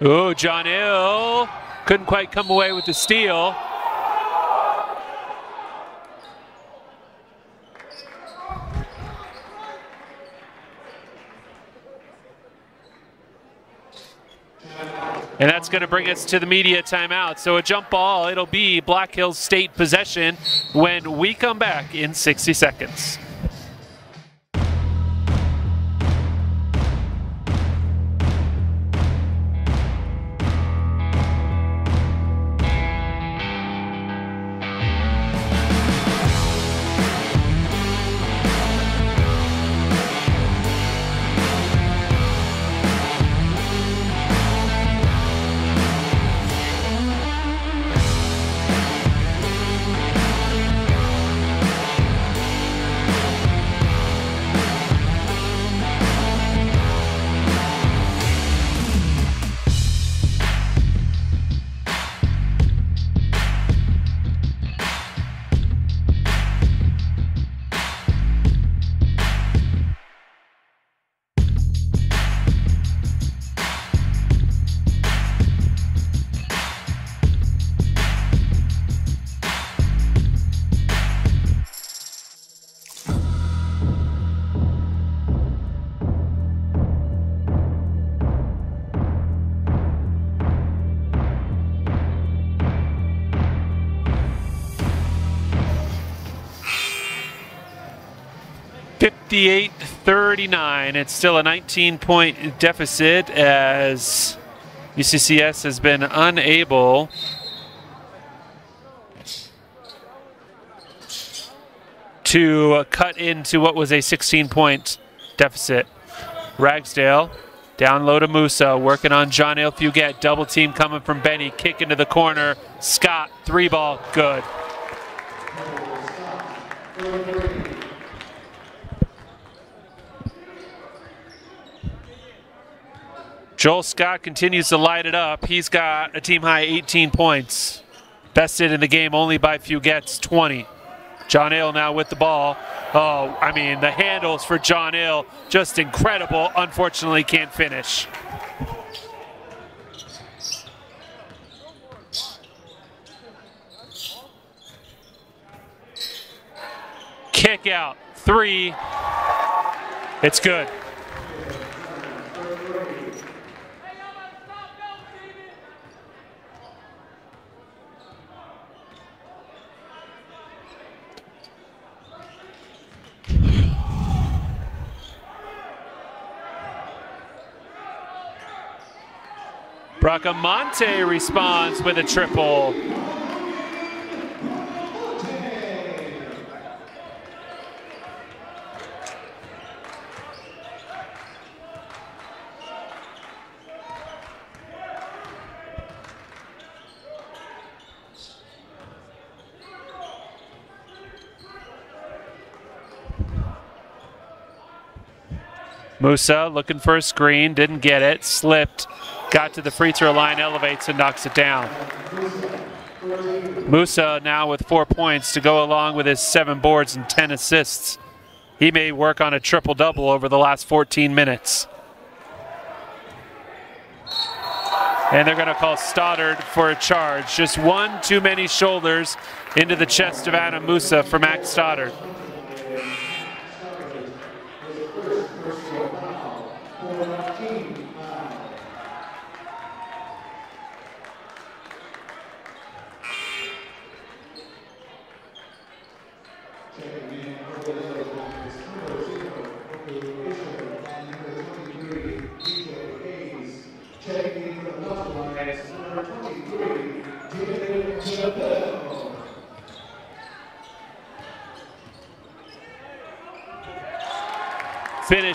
Oh, John Hill couldn't quite come away with the steal. And that's going to bring us to the media timeout. So a jump ball, it'll be Black Hills State possession when we come back in 60 seconds. 39. It's still a 19 point deficit as UCCS has been unable to cut into what was a 16 point deficit. Ragsdale down low to Musa, working on John L. Double team coming from Benny. Kick into the corner. Scott, three ball, good. Joel Scott continues to light it up. He's got a team high 18 points. Bested in the game only by Fugett's 20. John Ale now with the ball. Oh, I mean, the handles for John Ale just incredible. Unfortunately, can't finish. Kick out. Three. It's good. Bracamonte responds with a triple. Musa looking for a screen, didn't get it, slipped, got to the free throw line, elevates, and knocks it down. Musa now with four points to go along with his seven boards and 10 assists. He may work on a triple double over the last 14 minutes. And they're going to call Stoddard for a charge. Just one too many shoulders into the chest of Adam Musa for Max Stoddard.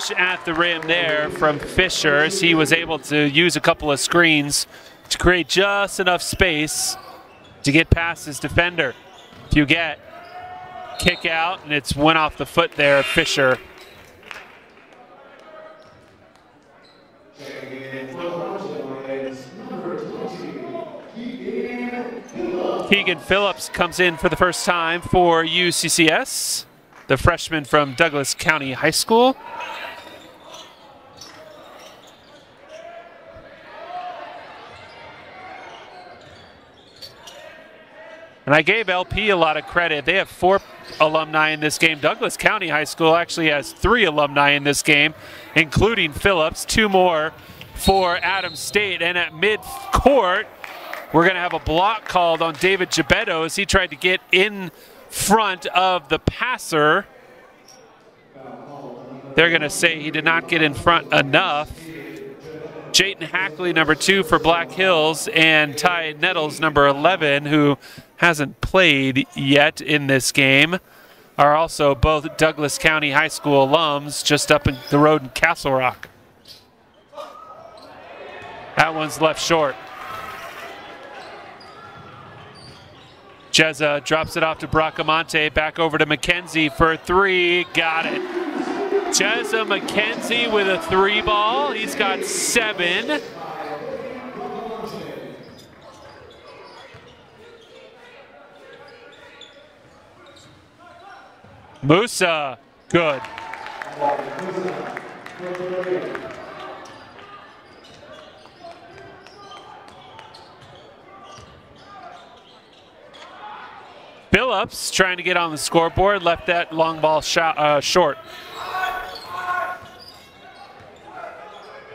Finish at the rim there from Fisher as he was able to use a couple of screens to create just enough space to get past his defender. If you get kick out and it's went off the foot there, Fisher. Keegan Phillips comes in for the first time for UCCS the freshman from Douglas County High School. And I gave LP a lot of credit. They have four alumni in this game. Douglas County High School actually has three alumni in this game, including Phillips, two more for Adams State. And at mid-court, we're going to have a block called on David Gebetto as he tried to get in front of the passer. They're going to say he did not get in front enough. Jayton Hackley, number two for Black Hills, and Ty Nettles, number 11, who hasn't played yet in this game, are also both Douglas County High School alums just up in the road in Castle Rock. That one's left short. Jezza drops it off to Bracamonte, back over to McKenzie for three. Got it. Jezza McKenzie with a three ball. He's got seven. Musa, good. Phillips trying to get on the scoreboard, left that long ball shot, uh, short.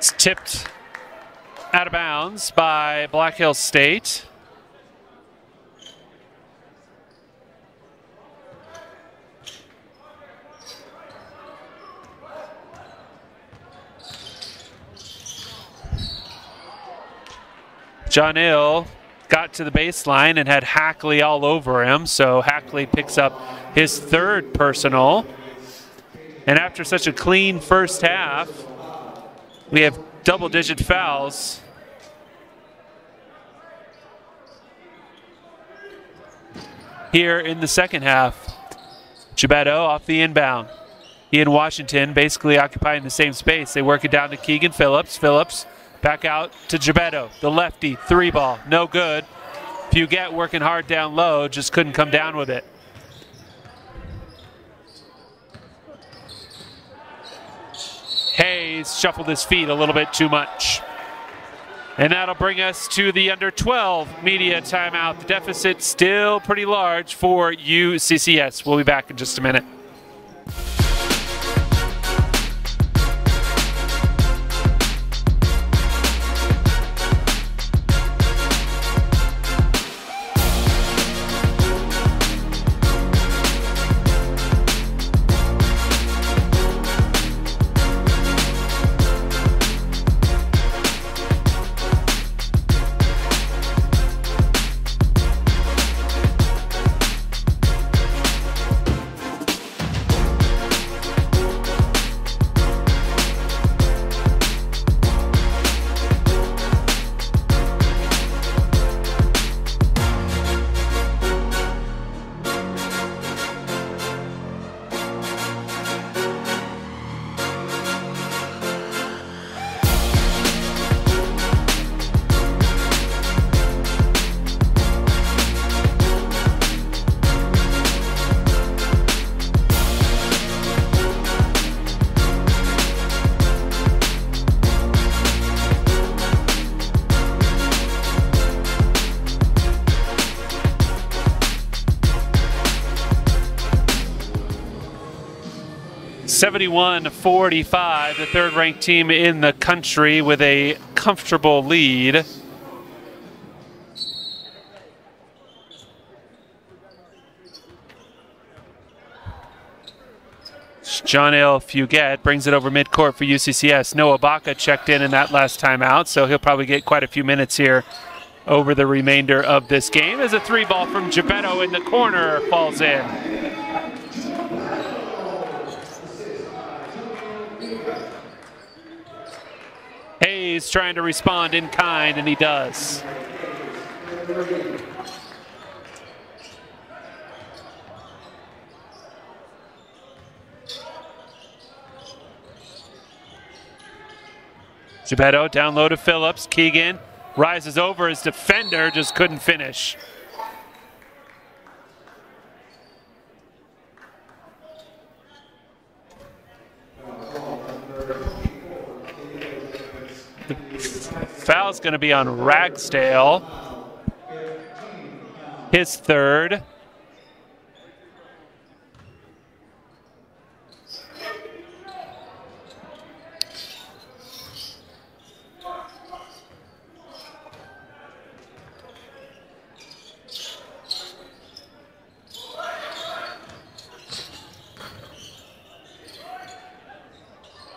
It's tipped out of bounds by Black Hills State. John Hill got to the baseline and had Hackley all over him, so Hackley picks up his third personal. And after such a clean first half, we have double digit fouls. Here in the second half, Gebetto off the inbound. He and Washington basically occupying the same space. They work it down to Keegan Phillips. Phillips back out to Gebetto, the lefty, three ball, no good. Fugett working hard down low, just couldn't come down with it. Hayes shuffled his feet a little bit too much. And that'll bring us to the under 12 media timeout. The deficit still pretty large for UCCS. We'll be back in just a minute. 71 45, the third ranked team in the country with a comfortable lead. John L. Fugett brings it over midcourt for UCCS. Noah Baca checked in in that last time out, so he'll probably get quite a few minutes here over the remainder of this game as a three ball from Gebetto in the corner falls in. Hayes trying to respond in kind, and he does. Gebetto down low to Phillips. Keegan rises over his defender, just couldn't finish. Foul's going to be on Ragsdale. His third.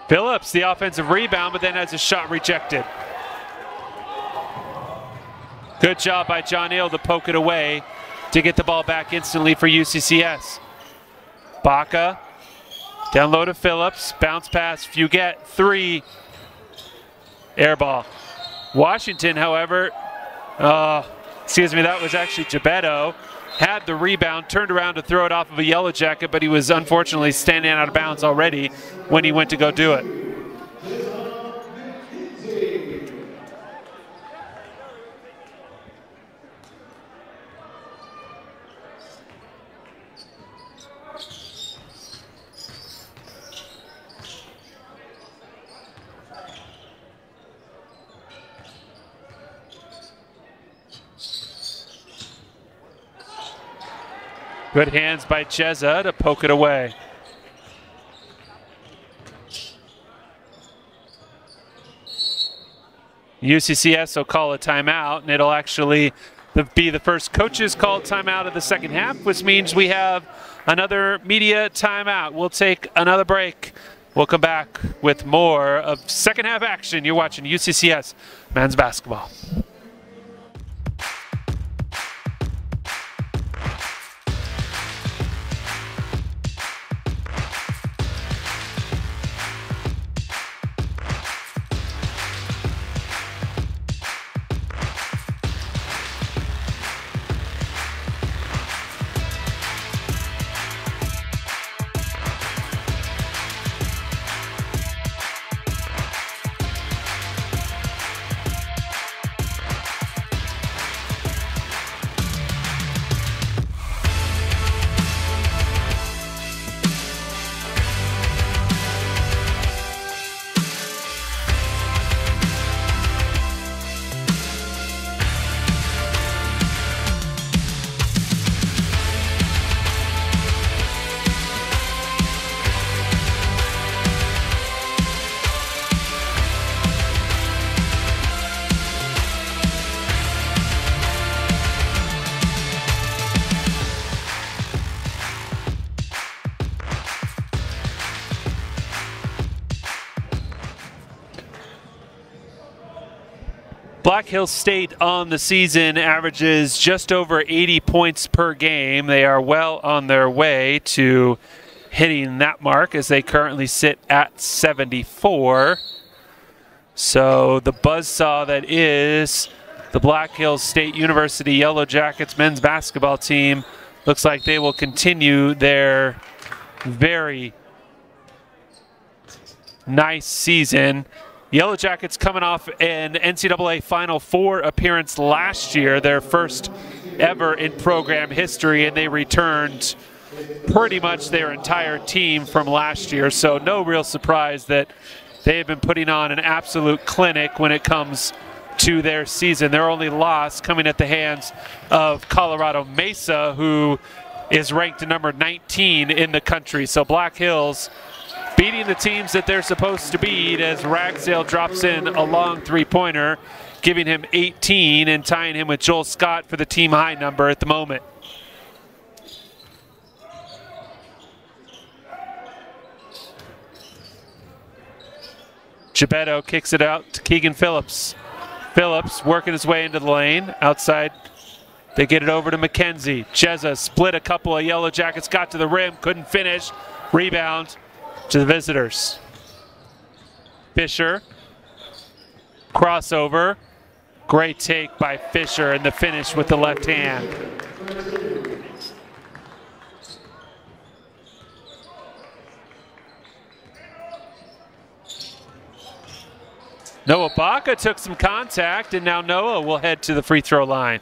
Phillips, the offensive rebound, but then has a shot rejected. Good job by John Hill to poke it away to get the ball back instantly for UCCS. Baca down low to Phillips. Bounce pass. Fugett. Three. Air ball. Washington, however, uh, excuse me, that was actually Gebetto. Had the rebound, turned around to throw it off of a yellow jacket, but he was unfortunately standing out of bounds already when he went to go do it. Good hands by Cheza to poke it away. UCCS will call a timeout, and it'll actually be the first coaches called timeout of the second half, which means we have another media timeout. We'll take another break. We'll come back with more of second half action. You're watching UCCS men's basketball. Hills State on the season averages just over 80 points per game. They are well on their way to hitting that mark as they currently sit at 74. So the buzzsaw that is the Black Hills State University Yellow Jackets men's basketball team looks like they will continue their very nice season. Yellow Jackets coming off an NCAA Final Four appearance last year, their first ever in program history, and they returned pretty much their entire team from last year. So no real surprise that they have been putting on an absolute clinic when it comes to their season. Their only loss coming at the hands of Colorado Mesa, who is ranked number 19 in the country. So Black Hills beating the teams that they're supposed to beat as Ragsdale drops in a long three-pointer, giving him 18 and tying him with Joel Scott for the team high number at the moment. Gebetto kicks it out to Keegan Phillips. Phillips working his way into the lane. Outside, they get it over to McKenzie. Cheza split a couple of Yellow Jackets, got to the rim, couldn't finish. Rebound to the visitors. Fisher. Crossover. Great take by Fisher and the finish with the left hand. Noah Baca took some contact, and now Noah will head to the free throw line.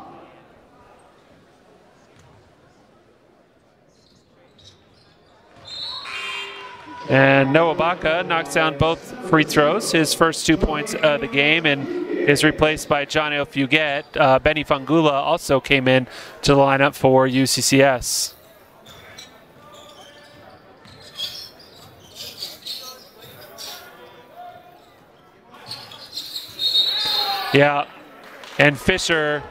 And Noah Baca knocks down both free throws, his first two points of the game, and is replaced by John L. Fugett. Uh, Benny Fangula also came in to the lineup for UCCS. Yeah, and Fisher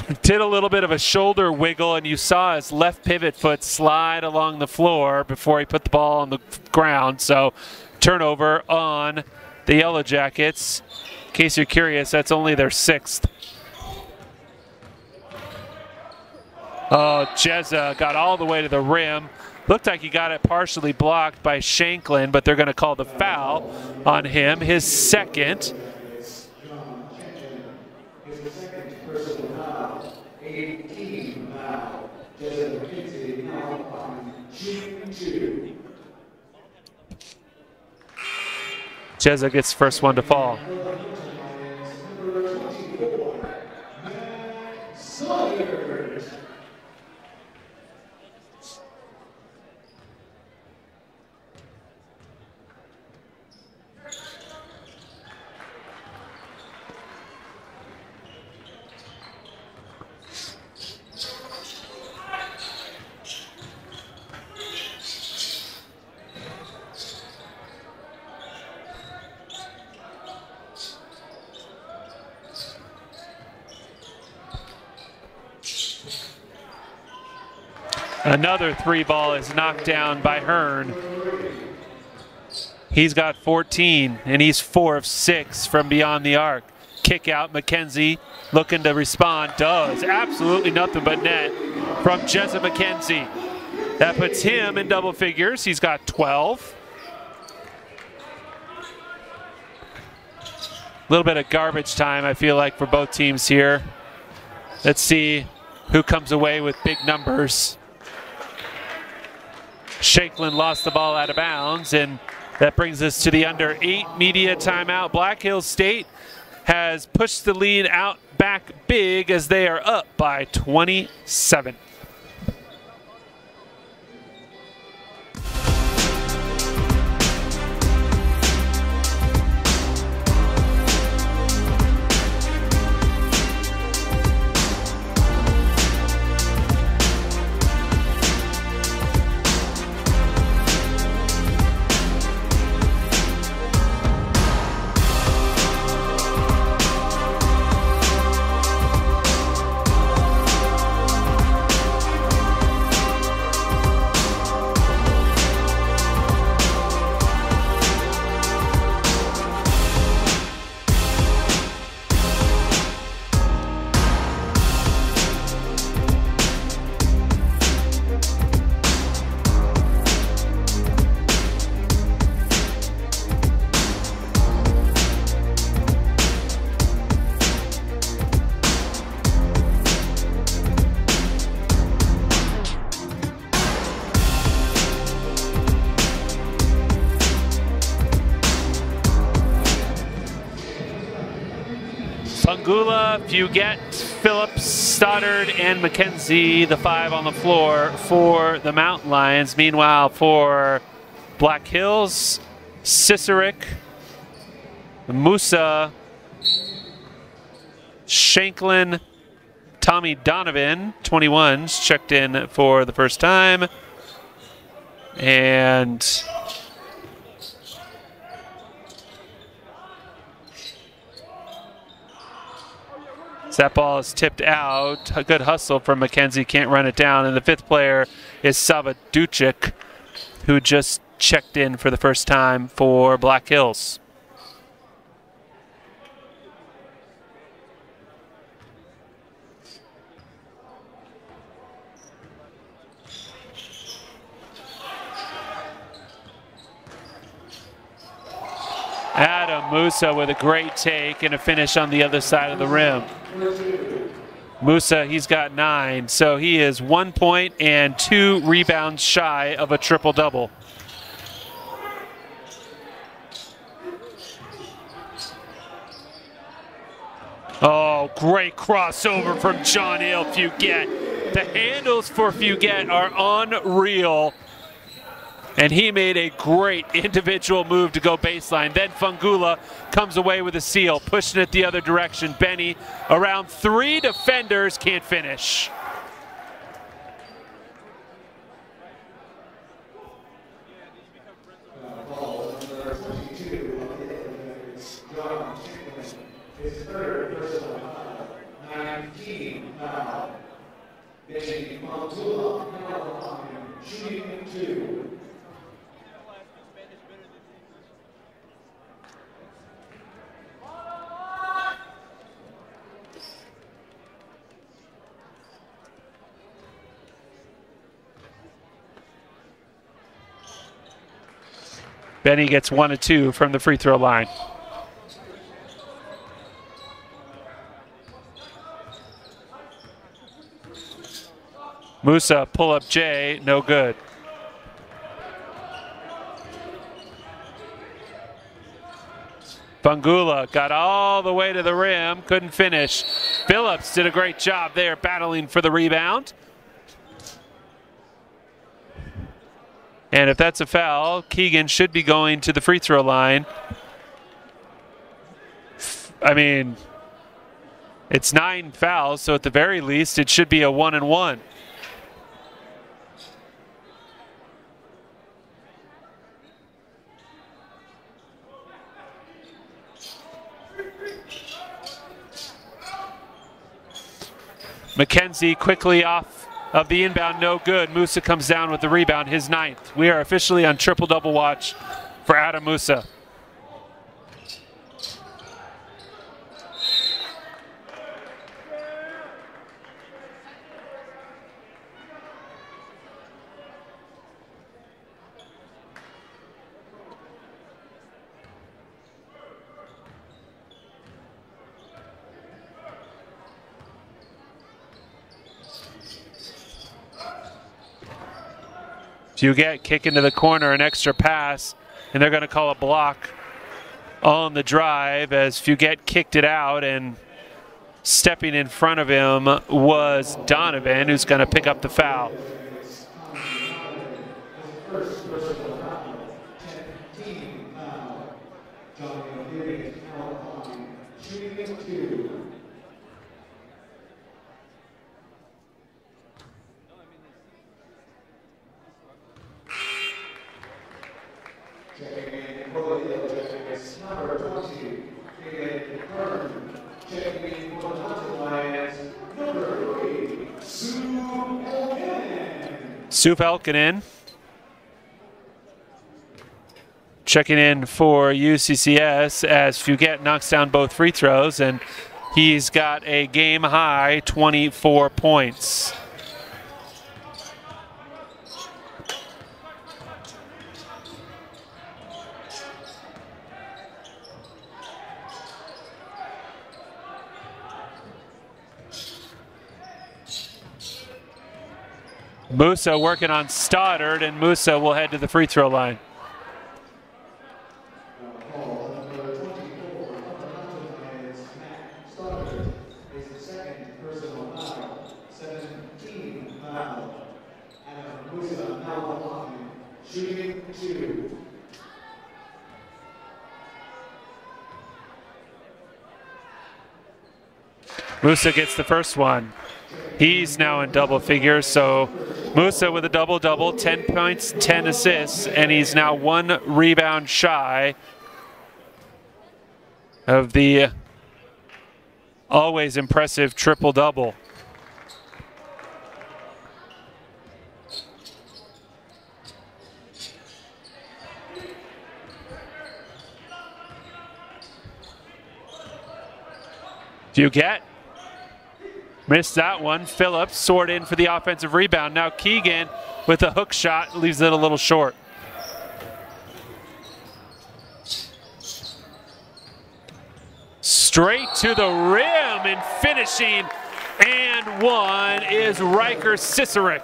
did a little bit of a shoulder wiggle, and you saw his left pivot foot slide along the floor before he put the ball on the ground. So, turnover on the Yellow Jackets. In case you're curious, that's only their sixth. Oh, Jezza got all the way to the rim. Looked like he got it partially blocked by Shanklin, but they're going to call the foul on him, his second. Now. Jessica McKenzie now on shooting two. Jezza gets first one to fall. Another three ball is knocked down by Hearn. He's got 14, and he's four of six from beyond the arc. Kick out, McKenzie looking to respond. Does absolutely nothing but net from Jezza McKenzie. That puts him in double figures. He's got 12. A little bit of garbage time, I feel like, for both teams here. Let's see who comes away with big numbers. Shanklin lost the ball out of bounds, and that brings us to the under eight media timeout. Black Hills State has pushed the lead out back big as they are up by 27. Fungula, get Phillips, Stoddard, and McKenzie, the five on the floor for the Mountain Lions. Meanwhile, for Black Hills, Cicerik, Musa, Shanklin, Tommy Donovan, 21s, checked in for the first time. And So that ball is tipped out. A good hustle from McKenzie. Can't run it down. And the fifth player is Sava Ducic, who just checked in for the first time for Black Hills. Adam Musa with a great take and a finish on the other side of the rim. Musa, he's got nine, so he is one point and two rebounds shy of a triple double. Oh, great crossover from John Hill Fugett. The handles for Fugett are unreal. And he made a great individual move to go baseline. Then Fungula comes away with a seal, pushing it the other direction. Benny around three defenders can't finish. His third personal foul. 19 now. Benny Montula shooting two. Benny gets one of two from the free throw line. Musa pull up J, no good. Fangula got all the way to the rim, couldn't finish. Phillips did a great job there battling for the rebound. And if that's a foul, Keegan should be going to the free throw line. I mean, it's nine fouls, so at the very least, it should be a one and one. McKenzie quickly off of the inbound, no good. Musa comes down with the rebound, his ninth. We are officially on triple double watch for Adam Musa. You get kick into the corner, an extra pass, and they're going to call a block on the drive as Fugett kicked it out and stepping in front of him was Donovan who's going to pick up the foul. Sue Elkinen checking in for UCCS as Fugett knocks down both free throws and he's got a game high 24 points. Musa working on Stoddard, and Musa will head to the free throw line. Musa gets the first one. He's now in double figures, so Musa with a double double, 10 points, 10 assists, and he's now one rebound shy of the always impressive triple double. Fugett Missed that one. Phillips soared in for the offensive rebound. Now Keegan with a hook shot leaves it a little short. Straight to the rim and finishing. And one is Riker Cicerik.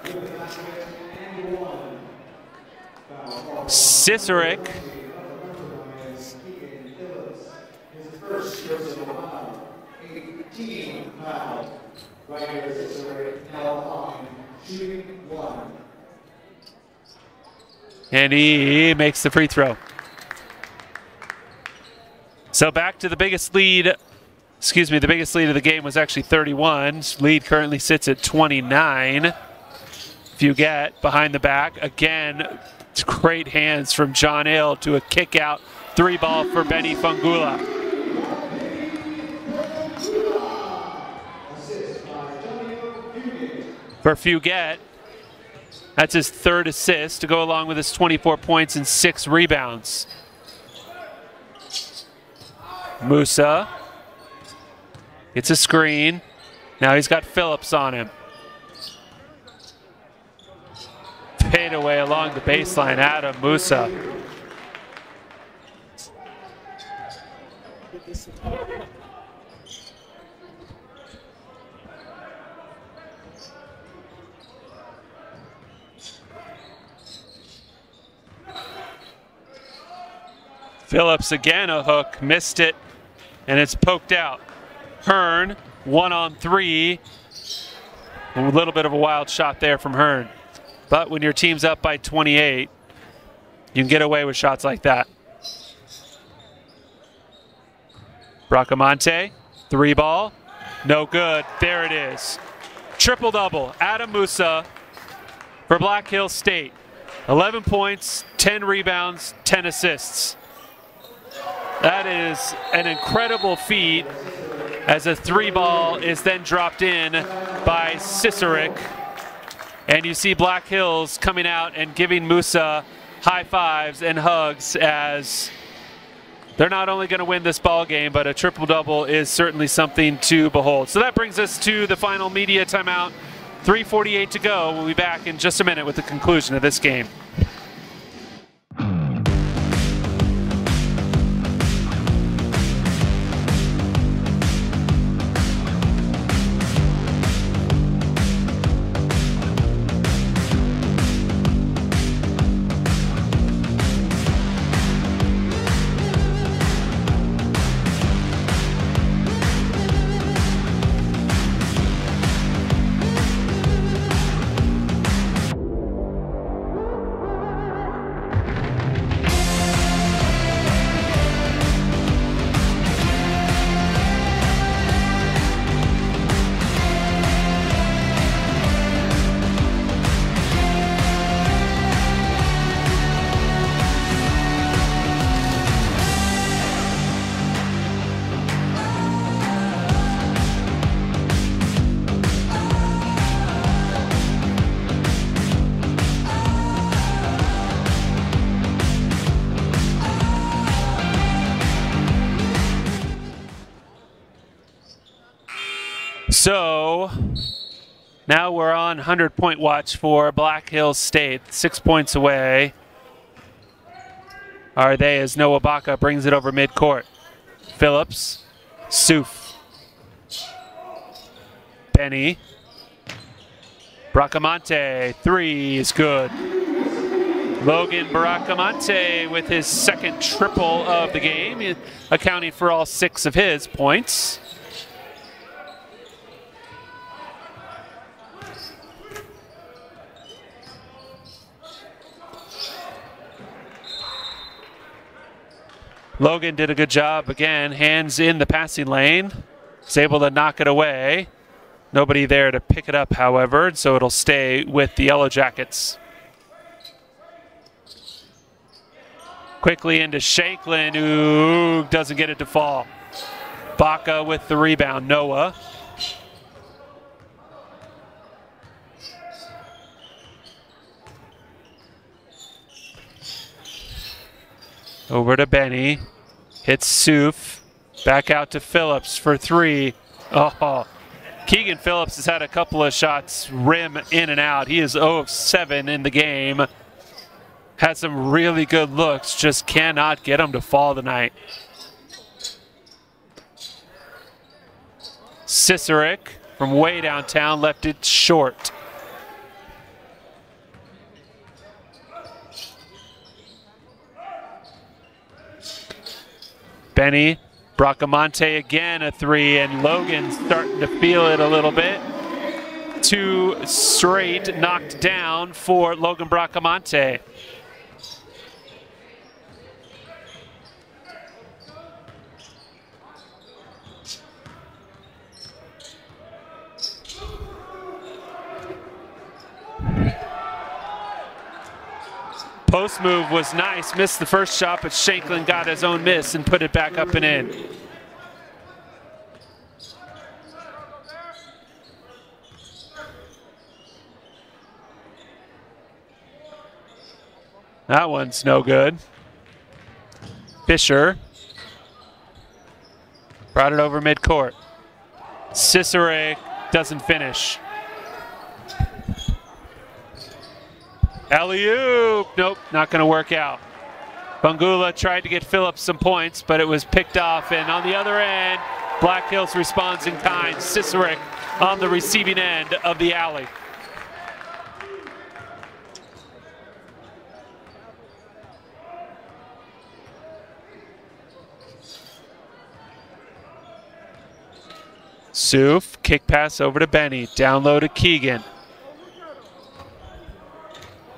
Cicerik and he makes the free throw. So back to the biggest lead. Excuse me, the biggest lead of the game was actually 31. Lead currently sits at 29. Fugett behind the back. Again, great hands from John Hill to a kick out. Three ball for Benny Fangula. For Fugett. That's his third assist to go along with his 24 points and six rebounds. Musa gets a screen. Now he's got Phillips on him. Fade away along the baseline, Adam Musa. Phillips again a hook, missed it, and it's poked out. Hearn, one on three. A little bit of a wild shot there from Hearn. But when your team's up by 28, you can get away with shots like that. Bracamonte, three ball, no good. There it is. Triple double. Adam Musa for Black Hill State. 11 points, 10 rebounds, 10 assists. That is an incredible feat as a three ball is then dropped in by Cicerik. And you see Black Hills coming out and giving Musa high fives and hugs as they're not only going to win this ball game, but a triple double is certainly something to behold. So that brings us to the final media timeout. 3:48 to go. We'll be back in just a minute with the conclusion of this game. So now we're on 100 point watch for Black Hills State, six points away. Are they as Noah Baca brings it over midcourt? Phillips, Suf, Benny, Bracamonte, three is good. Logan Bracamonte with his second triple of the game, accounting for all six of his points. Logan did a good job again, hands in the passing lane. He's able to knock it away. Nobody there to pick it up, however, so it'll stay with the Yellow Jackets. Quickly into Shanklin, who doesn't get it to fall. Baca with the rebound. Noah. Over to Benny. Hits Suf. Back out to Phillips for three. Oh, Keegan Phillips has had a couple of shots rim in and out. He is 0 of 7 in the game. Had some really good looks, just cannot get him to fall tonight. Cicerik from way downtown left it short. Benny, Bracamonte again a three, and Logan starting to feel it a little bit. Two straight knocked down for Logan Bracamonte. Post move was nice. Missed the first shot, but Shanklin got his own miss and put it back up and in. That one's no good. Fisher brought it over midcourt. Cicerik doesn't finish. Alley-oop. Nope, not going to work out. Bungula tried to get Phillips some points, but it was picked off. And on the other end, Black Hills responds in kind. Cicerik on the receiving end of the alley. Souf, kick pass over to Benny, down low to Keegan.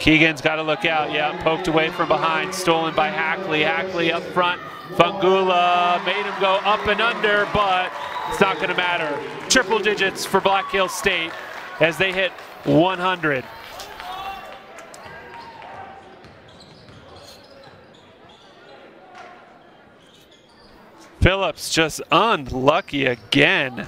Keegan's got to look out. Yeah, poked away from behind. Stolen by Hackley. Hackley up front. Fungula made him go up and under, but it's not going to matter. Triple digits for Black Hills State as they hit 100. Phillips just unlucky again.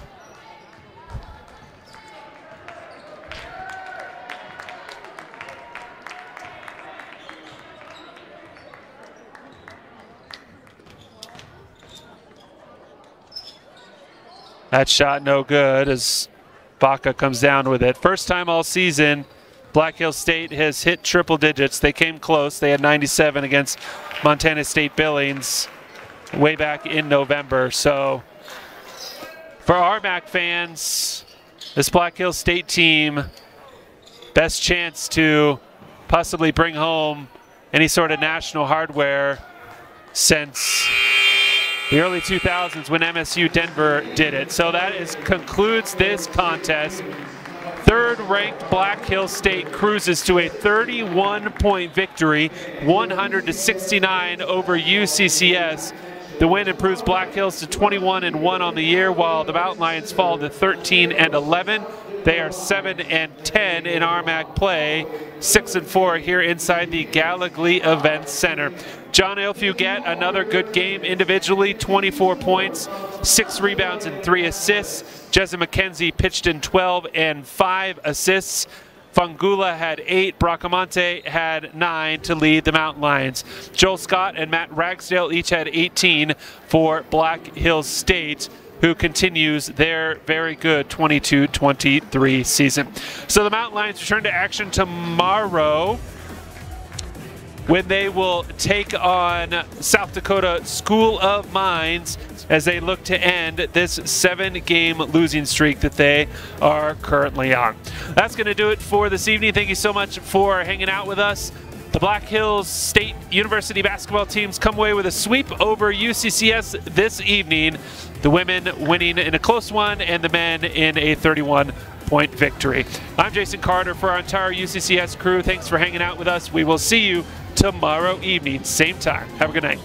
That shot no good as Baca comes down with it. First time all season, Black Hills State has hit triple digits. They came close. They had 97 against Montana State Billings way back in November. So for RMAC fans, this Black Hills State team, best chance to possibly bring home any sort of national hardware since the early 2000s when MSU Denver did it. So that is concludes this contest. Third ranked Black Hills State cruises to a 31 point victory, 100 to 69 over UCCS. The win improves Black Hills to 21 and 1 on the year, while the Mountain Lions fall to 13 and 11. They are 7 and 10 in RMAC play, 6 and 4 here inside the Gallogly Event Center. John Ilfew another good game individually, 24 points, 6 rebounds, and 3 assists. Jesse McKenzie pitched in 12 and 5 assists. Fungula had eight. Bracamonte had nine to lead the Mountain Lions. Joel Scott and Matt Ragsdale each had 18 for Black Hills State who continues their very good 22-23 season. So the Mountain Lions return to action tomorrow when they will take on South Dakota School of Mines as they look to end this seven game losing streak that they are currently on. That's going to do it for this evening. Thank you so much for hanging out with us. The Black Hills State University basketball teams come away with a sweep over UCCS this evening. The women winning in a close one and the men in a 31 point victory. I'm Jason Carter for our entire UCCS crew. Thanks for hanging out with us. We will see you tomorrow evening, same time. Have a good night.